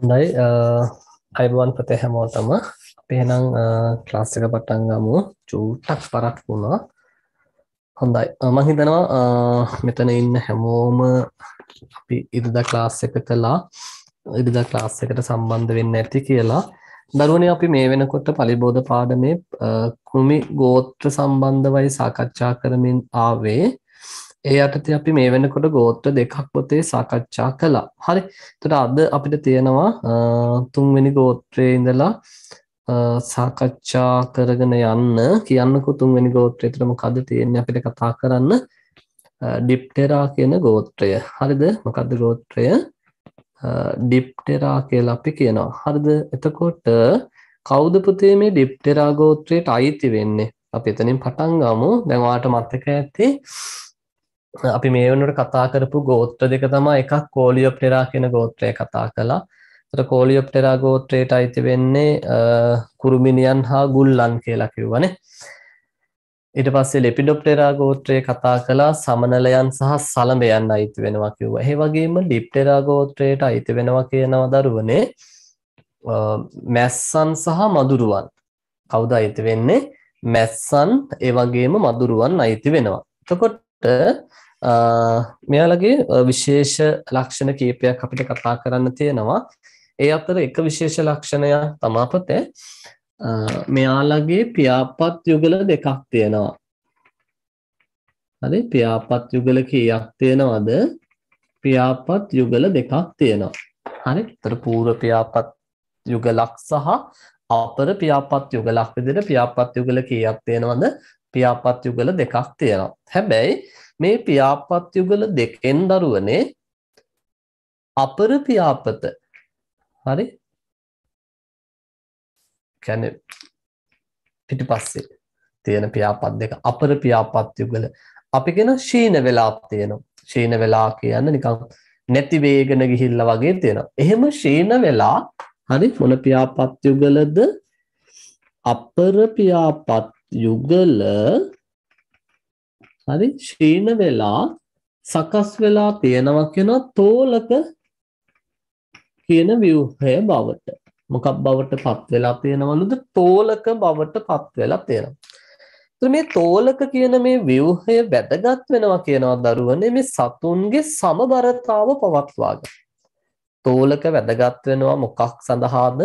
හොඳයි. අයිබෝන් ප්‍රතේ හැමෝටම. අපි එහෙනම් ක්ලාස් එක පටන් ගමු. චූට්ටක් පරක් වුණා. හොඳයි. මම හිතනවා මෙතන ඉන්න හැමෝම අපි ඉරිදා ක්ලාස් එක කළා ඉරිදා ක්ලාස් එකට සම්බන්ධ වෙන්න ඇති කියලා. දරුවනේ අපි මේ වෙනකොට පලිබෝධ පාඩමේ කෘමි ගෝත්‍ර සම්බන්ධවයි සාකච්ඡා කරමින් ආවේ. ඒ යටතේ අපි මේ වෙනකොට ගෝත්‍ර දෙකක් පොතේ සාකච්ඡා කළා. හරි. එතකොට අද අපිට තියෙනවා තුන්වෙනි ගෝත්‍රයේ ඉඳලා සාකච්ඡා කරගෙන යන්න කියන්නකෝ තුන්වෙනි ගෝත්‍රය විතර මොකද්ද තියෙන්නේ අපිට කතා කරන්න ඩිප්ටෙරා කියන ගෝත්‍රය. හරිද? මොකද්ද ගෝත්‍රය? ඩිප්ටෙරා කියලා අපි කියනවා. හරිද? එතකොට කවුද පුතේ මේ ඩිප්ටෙරා ගෝත්‍රයට අයිති වෙන්නේ? අපි එතනින් පටන් ගමු. දැන් ඔයාලට මතක ඇති අපි මේ වෙනකොට කතා කරපු ගෝත්‍ර දෙක තමයි එකක් කෝලියොප්ටෙරා කියන ගෝත්‍රය කතා කළා. එතකොට කෝලියොප්ටෙරා ගෝත්‍රයට අයිති වෙන්නේ කුරුමිනියන් හා ගුල්ලන් කියලා කිව්වනේ. ඊට පස්සේ ලෙපිඩොප්ටෙරා ගෝත්‍රය කතා කළා සමනලයන් සහ සලඹයන් අයිති වෙනවා කිව්වා. ඒ වගේම ඩිප්ටෙරා ගෝත්‍රයට අයිති වෙනවා කියනවා දරුවනේ මැස්සන් සහ මදුරුවන්. කවුද අයිති වෙන්නේ? මැස්සන් ඒ වගේම මදුරුවන් අයිති වෙනවා. එතකොට මෙයාලගේ විශේෂ ලක්ෂණ කීපයක් අපිට කතා කරන්න තියෙනවා. ඒ අතර එක විශේෂ ලක්ෂණයක් තමා පොතේ මෙයාලගේ පියාපත් යුගල දෙකක් තියෙනවා. හරි පියාපත් යුගල කීයක් තියෙනවද? පියාපත් යුගල දෙකක් තියෙනවා. හරි. ඒතර පූර්ව පියාපත් යුගලක් සහ අපර පියාපත් යුගලක් විදිහට පියාපත් යුගල කීයක් තියෙනවද? පියාපත් යුගල දෙකක් තියෙනවා. හැබැයි මේ පියාපත් යුගල දෙකෙන් දරුවනේ අපර පියාපත හරි? කියන්නේ පිටිපස්සේ තියෙන පියාපත් දෙක අපර පියාපත් යුගල. අපි කියන ශීන වෙලා තියෙනවා. ශීන වෙලා කියන්නේ නිකන් නැති වේගන ගිහිල්ලා වගේ තියෙනවා. එහෙම ශීන වෙලා හරි මොන පියාපත් යුගලද? අපර පියාපත් යුගල හරි ශීන වෙලා සකස් වෙලා තියෙනවා කියන තෝලක කියන ව්‍යුහය බවට මොකක් බවට පත් වෙලා තියෙනවලුද තෝලක බවට පත් වෙලා තියෙනවා මේ තෝලක කියන මේ ව්‍යුහය වැදගත් වෙනවා කියනවා දරුවනේ මේ සතුන්ගේ සමබරතාව පවත්වාගන්න. තෝලක වැදගත් වෙනවා මොකක් සඳහාද?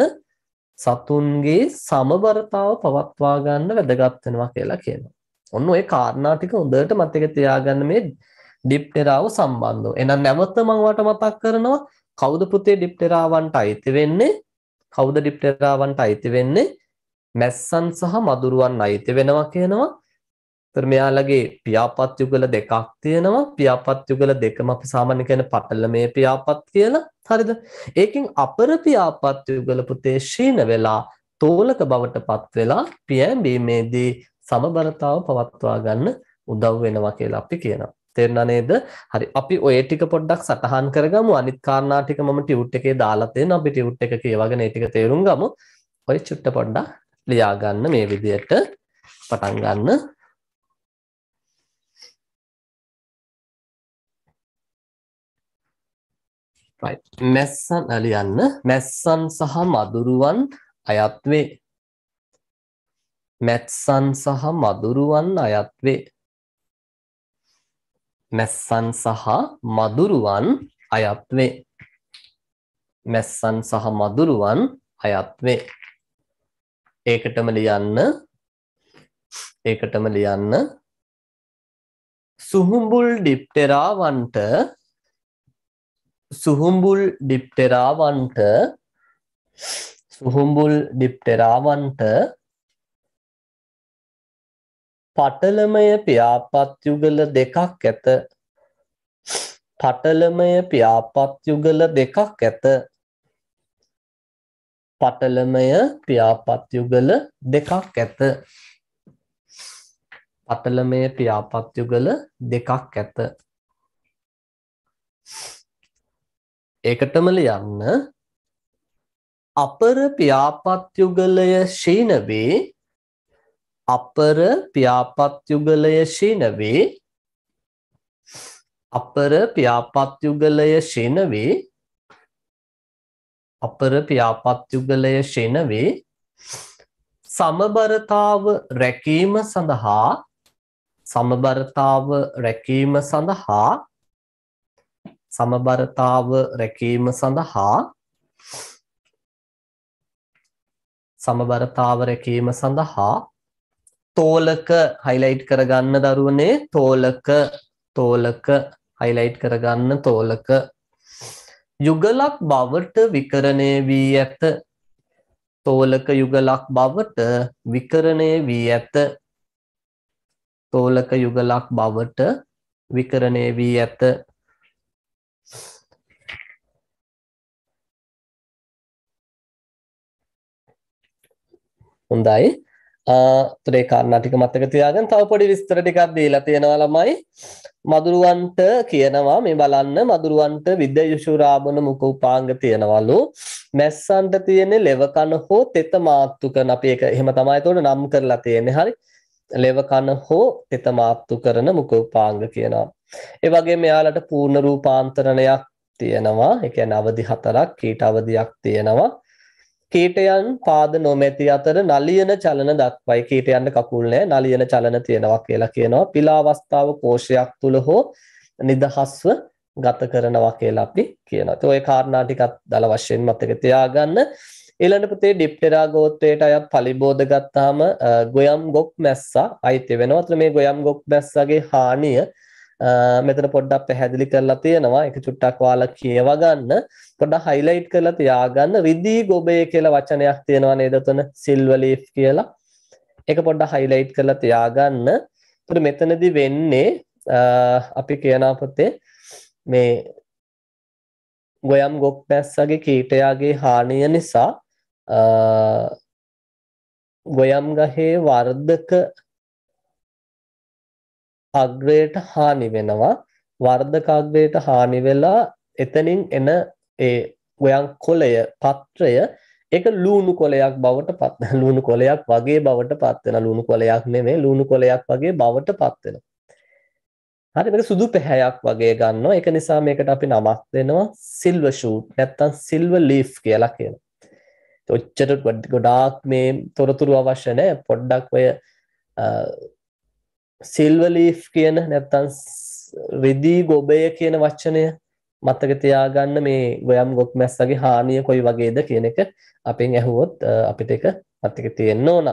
සතුන්ගේ සමබරතාව පවත්වා ගන්න වැදගත් වෙනවා කියලා කියනවා. ඔන්න ඔය කාරණා ටික හොඳට මතක තියාගන්න මේ ඩිප්ටෙරාව සම්බන්ධව. එහෙනම් නැවත මම වට මතක් කරනවා කවුද පුතේ ඩිප්ටෙරාවන්ට අයිති වෙන්නේ? කවුද ඩිප්ටෙරාවන්ට අයිති වෙන්නේ? මැස්සන් සහ මදුරුවන් අයිති වෙනවා කියනවා. ඒතර මෙයාලගේ පියාපත් යුගල දෙකක් තියෙනවා. පියාපත් යුගල දෙකම අපි සාමාන්‍ය කියන පටලමේ පියාපත් කියලා. හරිද? ඒකෙන් අපර පියාපත් යුගල පුතේ ශීන වෙලා තෝලක බවට පත් වෙලා පියෑඹීමේදී සමබරතාව පවත්වා ගන්න උදව් වෙනවා කියලා අපි කියනවා. තේරුණා නේද? හරි. අපි ඔය ටික පොඩ්ඩක් සටහන් කරගමු. අනිත් කාරණා ටික මම ටියුට් එකේ දාලා තියෙනවා. අපි ටියුට් එක කියවගෙන ඒ ටික තේරුම් ගමු. ඔය චුට්ට පොඩ්ඩක් ලියා ගන්න මේ විදිහට පටන් ගන්න. right මැස්සන් ලියන්න මැස්සන් සහ මදුරුවන් අයත් වේ මැස්සන් සහ මදුරුවන් අයත් වේ මැස්සන් සහ මදුරුවන් අයත් වේ මැස්සන් සහ මදුරුවන් අයත් වේ ඒකටම ලියන්න ඒකටම ලියන්න. සුහුඹුල් ඩිප්ටෙරාවන්ට සුහුඹුල් ඩිප්ටෙරාවන්ට සුහුඹුල් ඩිප්ටෙරාවන්ට පටලමය පියාපත් යුගල දෙකක් ඇත. පටලමය පියාපත් යුගල දෙකක් ඇත. පටලමය පියාපත් යුගල දෙකක් ඇත. පටලමය පියාපත් යුගල දෙකක් ඇත. ඒකටම ලියන්න අපර පියාපත් යුගලය ශීන වේ අපර පියාපත් යුගලය ශීන වේ අපර පියාපත් යුගලය ශීන වේ අපර පියාපත් යුගලය ෂෙන වේ සමබරතාව රැකීම සඳහා සමබරතාව රැකීම සඳහා සමබරතාව රැකීම සඳහා සමබරතාව රැකීම සඳහා තෝලක හයිලයිට් කරගන්න දරුවනේ. තෝලක තෝලක හයිලයිට් කරගන්න තෝලක. යුගලක් බවට විකරණය වී ඇත. තෝලක යුගලක් බවට විකරණය වී ඇත. තෝලක යුගලක් බවට විකරණය වී ඇත. හොඳයි. තුරේ කාරණා ටික මතක තියාගන්න තව පොඩි විස්තර ටිකක් දීලා තියෙනවා ළමයි. මදුරුවන්ට කියනවා මේ බලන්න මදුරුවන්ට විද්‍යයුෂුරාබන මුඛ උපාංග තියෙනවලු. මැස්සන්ට තියෙන ලෙව කන හෝ තෙත මාත්තු කරන අපි ඒක එහෙම තමයි ඒතකොට නම් කරලා තියෙන්නේ. හරි? ලෙව කන හෝ තෙත මාත්තු කරන මුඛ උපාංග කියනවා. ඒ වගේම මෙයාලට පූර්ණ රූපාන්තරණයක් තියෙනවා. ඒ කියන්නේ අවදි හතරක් කීට අවදියක් තියෙනවා. කීටයන් පාද නොමැති අතර නලියන චලන දක්වයි කීටයන්ට කකුල් නැහැ නලියන චලන තියෙනවා කියලා කියනවා පිලා අවස්ථාව කෝෂයක් තුල හෝ නිදහස්ව ගත කරනවා කියලා අපි කියනවා. ඒ ඔය කාරණා ටිකත් දල වශයෙන් මතක තියාගන්න. ඊළඟ පුතේ ඩිප්ටෙරා ගෝත්‍රයට අයත් පලිබෝධ ගත්තාම ගොයම් ගොක් මැස්සා අයිති වෙනවා. අතන මේ ගොයම් ගොක් මැස්සගේ හානිය මෙතන පොඩ්ඩක් පැහැදිලි කරලා තියෙනවා. ඒක චුට්ටක් ඔයාලා කියව ගන්න. පොඩ්ඩක් හයිලයිට් කරලා තියාගන්න. රිදී ගොබේ කියලා වචනයක් තියෙනවා නේද උතන සිල්වර් ලීෆ් කියලා. ඒක පොඩ්ඩක් හයිලයිට් කරලා තියාගන්න. එතකොට මෙතනදී වෙන්නේ අපි කියනා පොතේ මේ ගොයම් ගොක් පැස්සගේ කීටයාගේ හානිය නිසා ගොයම් ගහේ වර්ධක අග්‍රයට හානි වෙනවා. වර්ධක අග්‍රයට හානි වෙලා එතනින් එන ඒ ගොයන් කොළය පත්‍රය ඒක ලූණු කොළයක් බවට පත් ලූණු කොළයක් වගේ බවට පත් වෙන ලූණු කොළයක් නෙමෙයි ලූණු කොළයක් වගේ බවට පත් වෙනවා හරි මේක සුදු පැහැයක් වගේ ගන්නවා. ඒක නිසා මේකට අපි නමක් දෙනවා සිල්වර් ෂූට් නැත්තම් සිල්වර් ලීෆ් කියලා කියනවා. ඔච්චර ගොඩාක් මේ තොරතුරු අවශ්‍ය නැහැ. පොඩ්ඩක් ඔය සිල්වලීෆ් කියන නැත්තම් රිදී ගොබය කියන වචනය මතක තියාගන්න මේ ගොයම් ගොක් මැස්සගේ හානිය කොයි වගේද කියන එක අපෙන් ඇහුවොත් අපිට එක මතක තියෙන්න ඕන.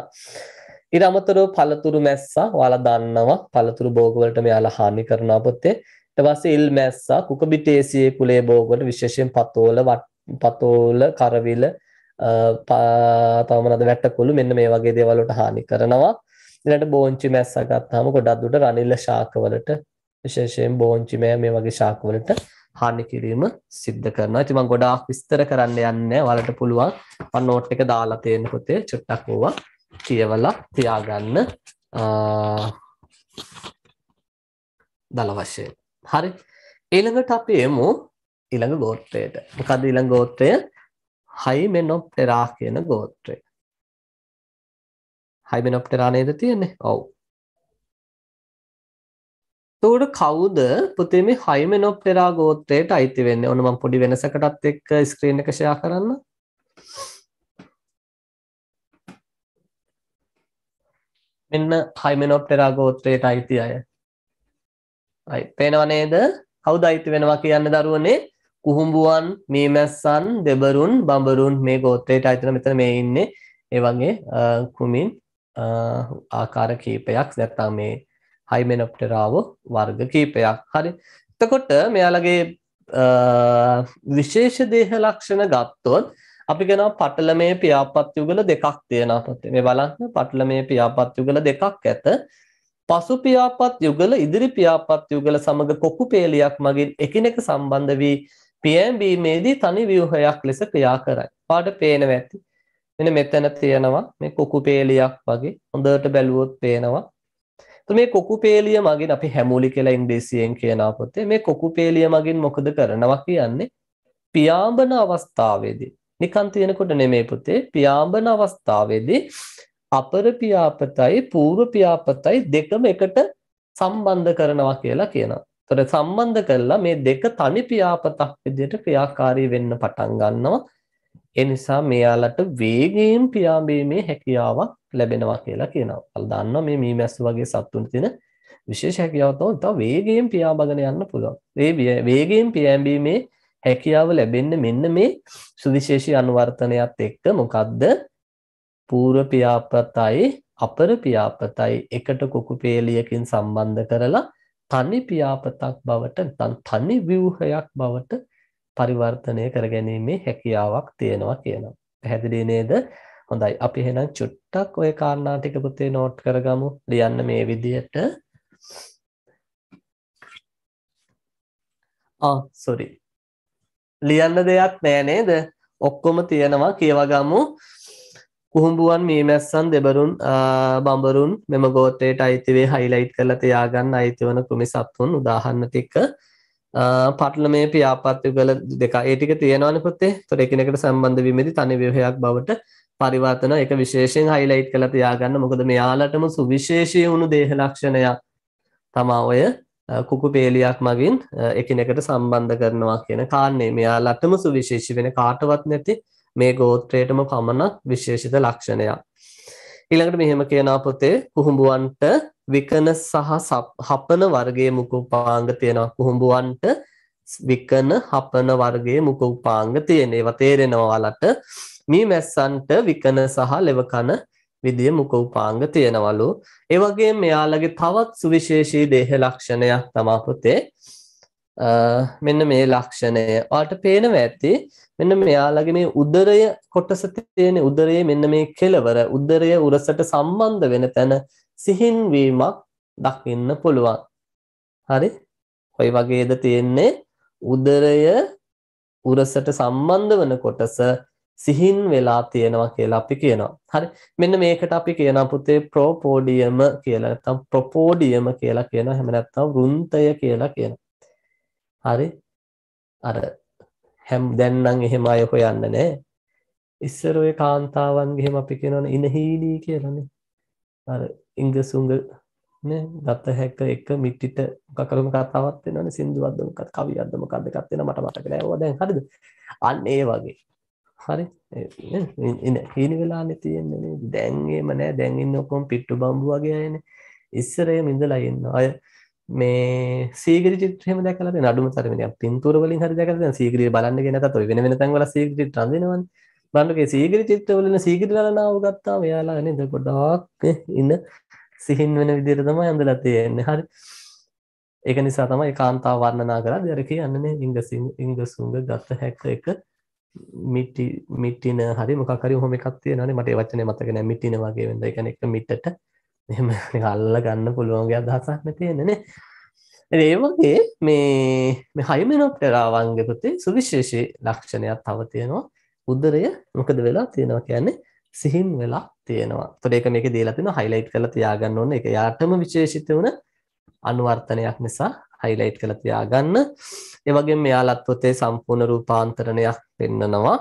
ඊට අමතරව පළතුරු මැස්සා ඔයාලා දන්නවා පළතුරු භෝගවලට මෙයාලා හානි කරනවා පොතේ. ඊට පස්සේ ඉල් මැස්සා කුකබිටේසියේ කුලේ භෝගවලට විශේෂයෙන් පතෝල පතෝල කරවිල තව මොනවද වැටකොළු මෙන්න මේ වගේ දේවල් වලට හානි කරනවා. ඊළඟට බෝංචි මැස්සා ගත්තාම ගොඩක් දුරට රනිල්ල ශාකවලට විශේෂයෙන් බෝංචි මෑ මේ වගේ ශාකවලට හානි කිරීම සිද්ධ කරනවා. ඉතින් මම ගොඩාක් විස්තර කරන්න යන්නේ ඔයාලට පුළුවන් මම නෝට් එක දාලා තියෙන පොතේ චුට්ටක් ඕවා කියවලා තියාගන්න දල වශයෙන්. හරි. ඊළඟට අපි එමු ඊළඟ ගෝත්‍රයට. මොකද ඊළඟ ගෝත්‍රය හයිමෙනොප්ටෙරා කියන ගෝත්‍රය. හයිමෙනොප්ටෙරා නේද තියෙන්නේ? ඔව්. එතකොට කවුද පුතේ මේ හයිමෙනොප්ටෙරා ගෝත්‍රයට අයිති වෙන්නේ? ඔන්න මම පොඩි වෙනසකටත් එක්ක ස්ක්‍රීන් එක ෂෙයා කරන්න. මෙන්න හයිමෙනොප්ටෙරා ගෝත්‍රයට අයිති අය. අයි පේනව නේද? කවුද අයිති වෙනවා කියන්නේ දරුවනේ? කුහුඹුවන්, මීමැස්සන්, දෙබරුන්, බඹරුන් මේ ගෝත්‍රයට අයිති මෙතන මේ ඉන්නේ. ඒ වගේ කුමින් ආකාර කීපයක් නැත්නම් මේ හයිමෙනොප්ටෙරාව වර්ග කීපයක්. හරි. එතකොට මෙයාලගේ විශේෂ දේහ ලක්ෂණ ගත්තොත් අපි කියනවා පටලමේ පියාපත් යුගල දෙකක් තියෙනවා පොතේ. මේ බලන්න පටලමේ පියාපත් යුගල දෙකක් ඇත. පසු පියාපත් යුගල ඉදිරි පියාපත් යුගල සමග කොකු පේලියක් මගින් එකිනෙක සම්බන්ධ වී පියෑඹීමේදී තනි ව්‍යුහයක් ලෙස ක්‍රියා කරයි. පාට පේනවා ඇති. මෙන්න මෙතන තියෙනවා මේ කොකු පේලියක් වගේ හොඳට බැලුවොත් පේනවා. මේ කොකු පේලිය මගින් අපි හැමූලි කියලා ඉංග්‍රීසියෙන් කියනවා පොතේ මේ කොකු පේලිය මගින් මොකද කරනවා කියන්නේ පියාඹන අවස්ථාවේදී නිකන් තියෙනකොට නෙමෙයි පුතේ පියාඹන අවස්ථාවේදී අපර පියාපතයි පූර්ව පියාපතයි දෙකම එකට සම්බන්ධ කරනවා කියලා කියනවා. එතකොට සම්බන්ධ කළා මේ දෙක තනි පියාපතක් විදිහට ක්‍රියාකාරී වෙන්න පටන් ගන්නවා. ඒ නිසා මෙයාලට වේගයෙන් පියාඹීමේ හැකියාවක් ලැබෙනවා කියලා කියනවා. අල් දන්නවා මේ මීමැස්ස වගේ සත්තුන් තියෙන විශේෂ හැකියාවක් තමයි තව වේගයෙන් පියාඹගෙන යන්න පුළුවන්. ඒ වේගයෙන් පියාඹීමේ හැකියාව වෙන්නේ මෙන්න මේ සුවිශේෂී අනුවර්තනයත් එක්ක මොකද්ද? පූර්ව පියාපතයි අපර පියාපතයි එකට කුකුපේලියකින් සම්බන්ධ කරලා තනි පියාපතක් බවට නැත්නම් තනි ව්‍යුහයක් බවට පරිවර්තනය කරගැනීමේ හැකියාවක් තියෙනවා කියනවා. පැහැදිලි නේද? හොඳයි. අපි එහෙනම් චුට්ටක් ওই කාරණා ටික පුතේ නෝට් කරගමු. ලියන්න මේ විදිහට. ආ සෝරි. ලියන්න දෙයක් නෑ නේද? ඔක්කොම තියෙනවා කියවගමු. කුහුඹුවන් මීමැස්සන් දෙබරුන් බඹරුන් මෙම ගෝත්‍රයට අයිති වේ හයිලයිට් කරලා තියාගන්න අයිති වන කෘමි සත්තුන් උදාහරණ ටික පටල මේ පියාපත් යුගල දෙක ඒ ටික තියෙනවනේ පුතේ. ඒතර එකිනෙකට සම්බන්ධ වීමේදී තනි ව්‍යුහයක් බවට පරිවර්තන එක විශේෂයෙන් හයිලයිට් කරලා තියාගන්න. මොකද මෙයාලටම සුවිශේෂී වුණු දේහ ලක්ෂණයක් තමා ඔය කුකු පේලියක් මගින් එකිනෙකට සම්බන්ධ කරනවා කියන කාරණේ. මෙයාලටම සුවිශේෂී වෙන කාටවත් නැති මේ ගෝත්‍රයටම පමණක් විශේෂිත ලක්ෂණයක්. ඊළඟට මෙහෙම කියනවා පොතේ කුහුඹුවන්ට විකන සහ හපන වර්ගයේ මුඛ උපාංග තියෙනවා. කුහුඹුවන්ට විකන හපන වර්ගයේ මුඛ උපාංග තියෙන. ඒවා තේරෙනවා ඔයාලට. මී මැස්සන්ට විකන සහ ලෙවකන විදිය මුඛ උපාංග තියෙනවලු. ඒ වගේම මෙයාලගේ තවත් සුවිශේෂී දේහ ලක්ෂණයක් තමයි පුතේ මෙන්න මේ ලක්ෂණය. ඔයාලට පේනවා ඇති මෙන්න මෙයාලගේ මේ උදරය කොටස තියෙන උදරයේ මෙන්න මේ කෙලවර උදරය උරසට සම්බන්ධ වෙන තැන සිහින් වීමක් දකින්න පුළුවන්. හරි? කොයි වගේද තියෙන්නේ? උදරය උරසට සම්බන්ධ වෙන කොටස සිහින් වෙලා තියෙනවා කියලා අපි කියනවා. හරි. මෙන්න මේකට අපි කියනවා පුතේ ප්‍රොපෝඩියම කියලා නැත්නම් ප්‍රොපෝඩියම කියලා කියනවා. එහෙම නැත්නම් වෘන්තය කියලා කියනවා. හරි? අර හැම් දැන් නම් එහෙම අය හොයන්න නෑ. ඉස්සර ඔය කාන්තාවන්ගේ එහෙම අපි කියනවනේ ඉනහීලී කියලානේ. අර ඉංගසුංග නේ ගත හැක එක මිටිට මොකක් කරම කතාවක් වෙනවනේ සින්දුවක්ද මොකක්ද කවියක්ද මොකක්ද එකක් වෙන මට මතක නෑ ඕවා දැන් හරිද? අන්න ඒ වගේ. හරි ඉන හීනි වෙලානේ තියෙන්නේ නේද? දැන් එහෙම නෑ දැන් ඉන්න ඔක්කොම පිට්ටු බම්බු වගේ අයනේ. ඉස්සර එහෙම ඉඳලා ඉන්න අය මේ සීගිරි චිත්‍ර එහෙම දැකලා තියෙන අඩුම තරමේ නිකන් පින්තූර වලින් හරි දැකලා තියෙන සීගිරිය බලන්න ගියේ නැතත් ඔය වෙන වෙන තැන් වල සීගිරි චිත්‍ර අඳිනවනේ බලන්නකේ සීගිරි චිත්‍ර වලින් සීගිරි ලලනාව ගත්තාම එයාලා නේද ගොඩාක් ඉන්න සිහින් වෙන විදිහට තමයි අඳලා තියෙන්නේ. හරි. ඒක නිසා තමයි කාන්තාව වර්ණනා කරලා අර කියන්නේ නේ ඉංගසින් ඉංගසුංග ගත හැක එක මිටි මිටින හරි මොකක් හරි ඔහොම එකක් තියෙනවානේ මට ඒ වචනේ මතක නැහැ මිටින වගේ වෙනද ඒ කියන්නේ එක මිටට එහෙම අල්ල ගන්න පුළුවන්ගේ අදහසක් නේ තියෙන්නේ නේ. ඒ වගේ මේ මේ හයිමෙනොප්ටෙරාවන්ගේ පුතේ සුවිශේෂී ලක්ෂණයක් තව තියෙනවා. උදරය මොකද වෙලා තියෙනවා කියන්නේ සිහින් වෙලා තියෙනවා. ඒතකොට ඒක මේකේ දීලා තිනවා හයිලයිට් කරලා තියාගන්න ඕනේ. ඒක යාටම විශේෂිත වුණ අනුවර්තනයක් නිසා හයිලයිට් කරලා තියාගන්න. ඒ වගේම මෙයාලත් පොතේ සම්පූර්ණ රූපාන්තරණයක් පෙන්නනවා.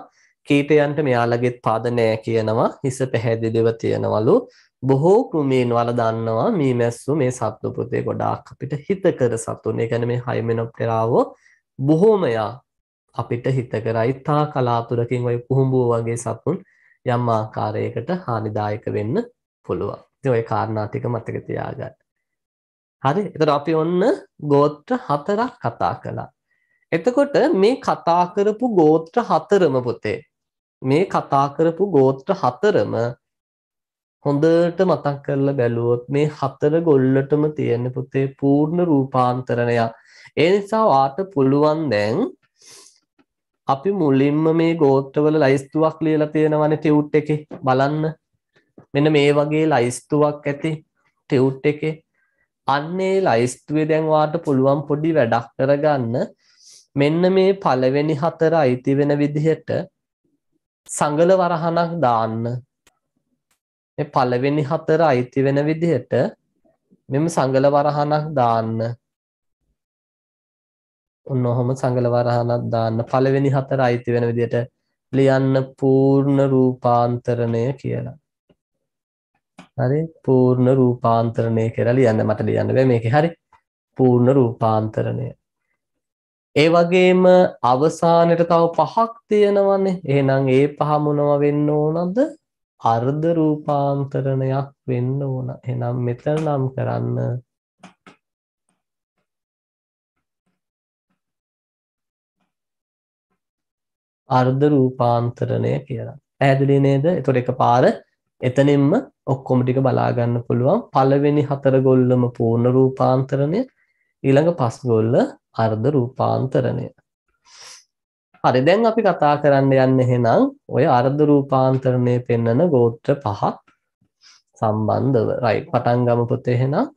කීටයන්ට මෙයාලගේ පාද නෑ කියනවා. හිස පැහැදිලිව තියනවලු. බොහෝ කෘමීන් වල දන්නවා මීමැස්සු මේ සත්තු පුතේ ගොඩාක් අපිට හිතකර සතුන්. ඒ කියන්නේ මේ හයිමෙනොප්ටෙරාවෝ බොහෝමයා අපිට හිතකරයි තා කලාතුරකින් ඔය කුහුඹුව වගේ සතුන් යම් ආකාරයකට හානිදායක වෙන්න පුළුවන්. ඉතින් ওই කාරණා ටික මතක තියාගන්න. හරි. එතකොට අපි ඔන්න ගෝත්‍ර හතරක් කතා කළා. එතකොට මේ කතා කරපු ගෝත්‍ර හතරම පුතේ මේ කතා කරපු ගෝත්‍ර හතරම හොඳට මතක් කරලා බැලුවොත් මේ හතර ගොල්ලටම තියෙන පුතේ පූර්ණ රූපාන්තරණයක්. ඒ නිසා වාට පුළුවන් දැන් අපි මුලින්ම මේ ගෝත්‍රවල ලයිස්තුවක් ලියලා තියෙනවනේ ටියුට් එකේ බලන්න. මෙන්න මේ වගේ ලයිස්තුවක් ඇති ටියුට් එකේ. අන්නේ ලයිස්තුවේ දැන් වාට පුළුවන් පොඩි වැඩක් කරගන්න. මෙන්න මේ පළවෙනි හතර අයිති වෙන විදිහට සංගල වරහනක් දාන්න. මේ පළවෙනි හතර අයිති වෙන විදිහට මෙම සංගල වරහනක් දාන්න. ඔන්න ඔහොම සංගල වරහනක් දාන්න. පළවෙනි හතර අයිති වෙන විදිහට ලියන්න පූර්ණ රූපාන්තරණය කියලා. හරි පූර්ණ රූපාන්තරණය කියලා ලියන්න මට ලියන්න බෑ මේකේ හරි. පූර්ණ රූපාන්තරණය. ඒ වගේම අවසානයේ තව පහක් තියෙනවනේ. එහෙනම් ඒ පහ මොනව වෙන්න ඕනද? අර්ධ රූපාන්තරණයක් වෙන්න ඕන. එහෙනම් මෙතන නම් කරන්න අර්ධ රූපාන්තරණය කියලා. පැහැදිලි නේද? එතකොට එකපාර එතනින්ම ඔක්කොම ටික බලා ගන්න පුළුවන්. පළවෙනි හතර ගොල්ලම පූර්ණ රූපාන්තරණය, ඊළඟ පස් ගොල්ල අර්ධ රූපාන්තරණය. හරි දැන් අපි කතා කරන්න යන්නේ එහෙනම් ඔය අර්ධ රූපාන්තරණය පෙන්වන ගෝත්‍ර පහ සම්බන්ධව. රයිට් පටන් ගමු පුතේ එහෙනම්.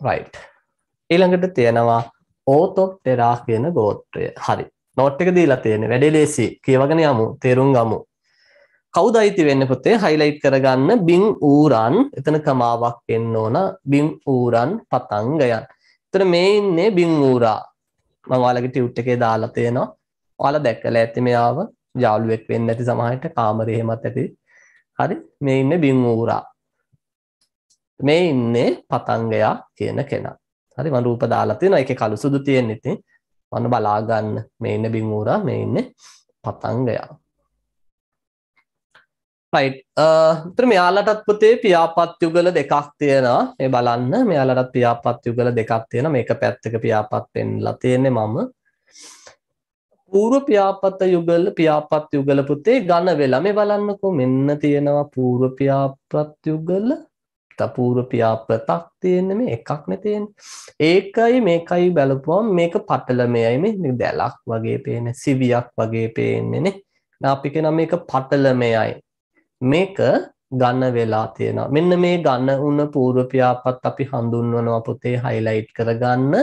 රයිට්. ඊළඟට තියෙනවා ඕතොප්ටෙරා කියන ගෝත්‍රය. හරි. නෝට් එක දීලා තියෙන්නේ. වැඩේ ලේසි. කියවගෙන යමු. තේරුම් ගමු. කවුද අයිති වෙන්නේ පුතේ? හයිලයිට් කරගන්න බින් ඌරන්. එතන කමාවක් එන්න ඕන. බින් ඌරන් පතංගයන්. එතන මේ ඉන්නේ බින් ඌරා. මම ඔයාලගේ ටියුට් එකේ දාලා තියෙනවා. ඔයාලා දැක්කලා ඇති මෙයාව. යාළුවෙක් වෙන්න ඇති සමහරට කාමරේ එහෙමත් ඇති. හරි. මේ ඉන්නේ බින් ඌරා. මේ ඉන්නේ පතංගයා කියන කෙනා. හරි මම රූප දාලා තියෙනවා. ඒකේ කළු සුදු තියෙන ඉතින් මම බලා ගන්න. මේ ඉන්නේ බින් ඌරා, මේ ඉන්නේ පතංගයා. රයිට්. අ මෙයාලටත් පුතේ පියාපත් යුගල දෙකක් තියෙනවා. මේ බලන්න මෙයාලටත් පියාපත් යුගල දෙකක් තියෙනවා. මේක පැත්තක පියාපත් පෙන්ලා තියෙන්නේ මම. පූර්ව පියාපත යුගල පියාපත් යුගල පුතේ ඝන වෙලා මේ බලන්නකෝ මෙන්න තියෙනවා පූර්ව පියාපත් යුගල තපූර්ව පියාපතක් තියෙන්නේ මේ එකක් නේ තියෙන්නේ. ඒකයි මේකයි බලපුවම මේක පටලමයයි මේ දැලක් වගේ පේන්නේ සිවියක් වගේ පේන්නේ නේ. අපි කියන මේක පටලමයයි. මේක ගන්න වෙලා තියෙනවා. මෙන්න මේ ගන්න උන පූර්ව පියාපත් අපි හඳුන්වනවා පොතේ highlight කරගන්න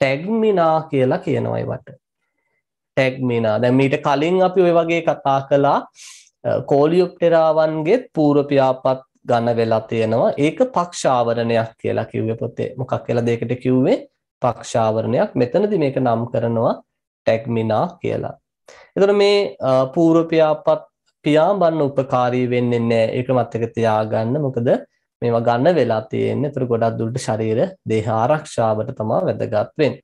ටැග්මිනා කියලා කියනවා ඒවට. ටැග්මිනා. දැන් මීට කලින් අපි ওই වගේ කතා කළා කෝලියොප්ටෙරාවන්ගේ පූර්ව පියාපත් ඝන වෙලා තියෙනවා. ඒක පක්ෂාවරණයක් කියලා කිව්වේ පොතේ. මොකක් කියලා දෙයකට කිව්වේ පක්ෂාවරණයක්. මෙතනදී මේක නම් කරනවා ටැග්මිනා කියලා. එතකොට මේ පූර්ව පියාපත් පියාඹන්න උපකාරී වෙන්නේ නැහැ. ඒක මතක තියාගන්න. මොකද මේවා ගන්න වෙලා තියෙන්නේ. ඒතර ගොඩක් දුරට ශරීර දේහ ආරක්ෂාවට තමයි වැදගත් වෙන්නේ.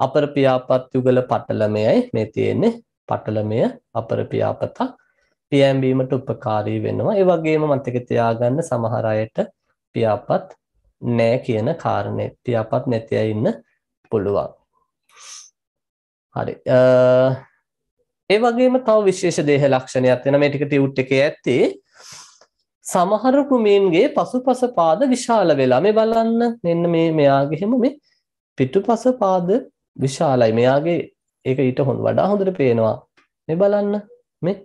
අපර පියාපත් යුගල පටලමයයි මේ තියෙන්නේ. පටලමය අපර පියාපතක්. පියෑඹීමට උපකාරී වෙනවා. ඒ වගේම මතක තියාගන්න සමහර අයට පියාපත් නෑ කියන කාරණේ. පියාපත් නැති අය ඉන්න පුළුවන්. හරි. ඒ වගේම තව විශේෂ දේහ ලක්ෂණයක් වෙන මේ ටික ටියුට් එකේ ඇත්තේ සමහර කුමීන්ගේ පසුපස පාද විශාල වෙලා මේ බලන්න මෙන්න මේ මෙයාගේ හැම මේ පිටුපස පාද විශාලයි මෙයාගේ ඒක ඊට හොඳ වඩා හොඳට පේනවා මේ බලන්න මේ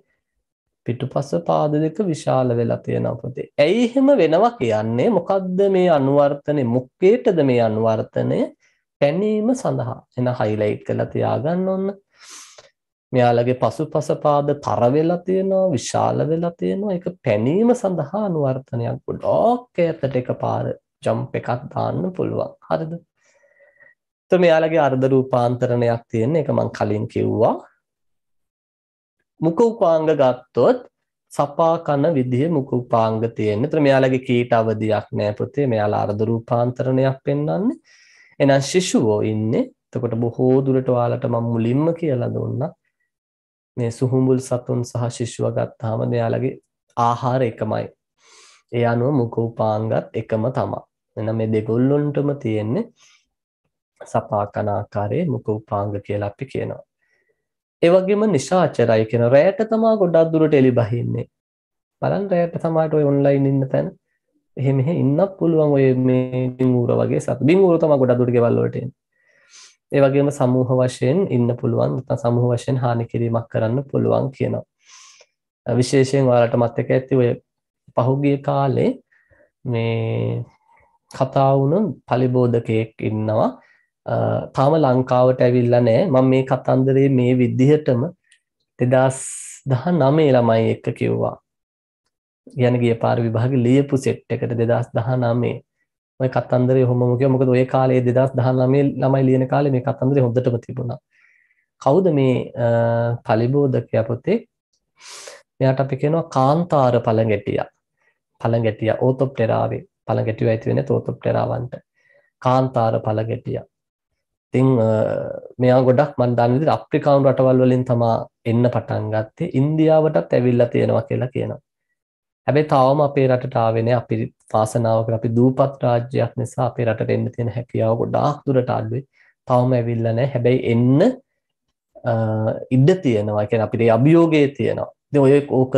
පිටුපස පාද දෙක විශාල වෙලා තියෙනවා පුතේ. ඇයි එහෙම වෙනවා කියන්නේ? මොකද්ද මේ අනුවර්තනේ? මුක්කේටද මේ අනුවර්තනය? පැනීම සඳහා. එන highlight කරලා තියාගන්න ඕන. මෙයාලගේ පසුපස පාද තර වෙලා තියෙනවා, විශාල වෙලා තියෙනවා. ඒක පැනීම සඳහා අනුවර්තනයක් ගොඩක් ඈතට එකපාර ජම්ප් එකක් දාන්න පුළුවන්. හරිද? එතකොට මෙයාලගේ අර්ධ රූපාන්තරණයක් තියෙන එක මම කලින් කිව්වා. මුඛ උපාංග ගත්තොත් සපා කන විදිහ මුඛ උපාංග තියෙන. ඒතර මෙයාලගේ කීට අවදියක් නෑ පුතේ. මෙයාලා අර්ධ රූපාන්තරණයක් පෙන්වන්නේ. එහෙනම් ශිෂුවෝ ඉන්නේ. එතකොට බොහෝ දුරට ඔයාලට මම මුලින්ම කියලා දුන්නා. මේ සුහුඹුල් සතුන් සහ ශිෂ්‍යව ගත්තාම මෙයාලගේ ආහාර එකමයි. ඒ අනුව මුඛ උපාංගත් එකම තමයි. එහෙනම් මේ දෙගොල්ලොන්ටම තියෙන්නේ සපා කන ආකාරයේ මුඛ උපාංග කියලා අපි කියනවා. ඒ වගේම නිශාචරයි කියන රැයට තමා ගොඩක් දුරට එලි බහින්නේ. බලන්න රැයට තමාට ඔය ඔන්ලයින් ඉන්න තැන එහෙම මෙහෙ ඉන්නත් පුළුවන් ඔය මේ බිංගුර වගේ සත් බිංගුර තමා ගොඩක් දුරට ගෙවල් වලට එන්නේ. ඒ වගේම සමූහ වශයෙන් ඉන්න පුළුවන් නැත්නම් සමූහ වශයෙන් හානි කිරීමක් කරන්න පුළුවන් කියනවා. විශේෂයෙන් ඔයාලට මතක ඇති ඔය පහුගිය කාලේ මේ කතා වුණු පලිබෝධකයෙක් ඉන්නවා තාම ලංකාවට ඇවිල්ලා නෑ. මම මේ කතන්දරේ මේ විදිහටම දෙදස් දහ නමේ ළමයි එක්ක කිව්වා. යන ගිය පාර විභාග ලියපු සෙට් එකට දෙදස් දහ නමේ ඔය කතන්දරේ හොම මොකද මොකද ඔය කාලේ දෙදස් දහ නමේ ළමයි ලියන කාලේ මේ කතන්දරේ හොඳටම තිබුණා. කවුද මේ පලිබෝධකයා පොතේ? මෙයාට අපි කියනවා කාන්තාර පළඟැටියා. පළඟැටියා ඕතොප්ටෙරාවේ පළගැටිය ඇති වෙන තෝතොප්ටෙරාවන්ට. කාන්තාර පළගැටිය ඉතින් මෙයා ගොඩක් මන් දන්න විදිහට අප්‍රිකානු රටවල් වලින් තමා එන්න පටන් ගත්තේ ඉන්දියාවටත් ඇවිල්ලා තියෙනවා කියලා කියනවා. හැබැයි තාම අපේ රටට ආවේ නැහැ. අපි වාසනාවකට අපි දූපත් රාජ්‍යයක් නිසා අපේ රටට එන්න තියෙන හැකියාව ගොඩාක් දුරට අඩුයි. තාම ඇවිල්ලා නැහැ. හැබැයි එන්න ඉඩ තියෙනවා. කියන්නේ අපිට අභියෝගය තියෙනවා. ඉතින් ඔය ඕක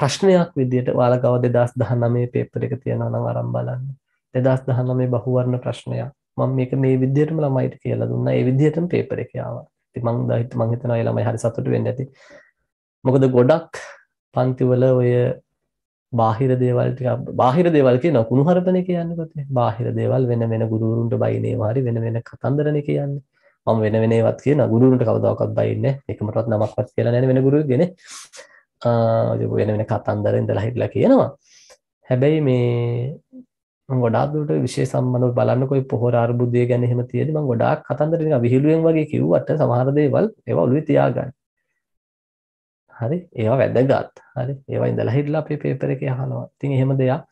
ප්‍රශ්නයක් විදිහට ඔයාලා ගව 2019 පේපර් එක තියෙනවා නම් අරන් බලන්න. 2019 බහුවර්ණ ප්‍රශ්නයක්. මම මේක මේ විදිහටම ළමයිට කියලා දුන්නා. ඒ විදිහටම පේපර් එකේ ආවා. ඉතින් මං දහිත මං හිතනවා ඒ ළමයි හරි සතුටු වෙන්න ඇති. මොකද ගොඩක් පන්තිවල ඔය බාහිර දේවල් ටික බාහිර දේවල් කියන කුණුහරුපනේ කියන්නේ කොතේ? බාහිර දේවල් වෙන වෙන ගුරුවරුන්ට බයිනේවා හරි වෙන වෙන කතන්දරනේ කියන්නේ. මම වෙන වෙන ඒවත් කියන ගුරුවරුන්ට කවදාකවත් බයින්නේ නැහැ. ඒකමටවත් නමක්වත් කියලා නැහැ වෙන ගුරුවරුගෙනේ. ආ වෙන වෙන කතන්දර ඉඳලා හිටලා කියනවා. හැබැයි මේ මම ගොඩාක් දුරට විශේෂ සම්බන්ධව බලන්නකො ඒ පොහොර අර්බුදය ගැන එහෙම තියෙදි මම ගොඩාක් කතන්දර නිකන් විහිළුවෙන් වගේ කිව්වට සමහර දේවල් ඒවා ඔළුවේ තියාගන්න. හරි ඒවා වැදගත්. හරි ඒවා ඉඳලා හිටලා අපේ පේපර් එකේ අහනවා. ඉතින් එහෙම දෙයක්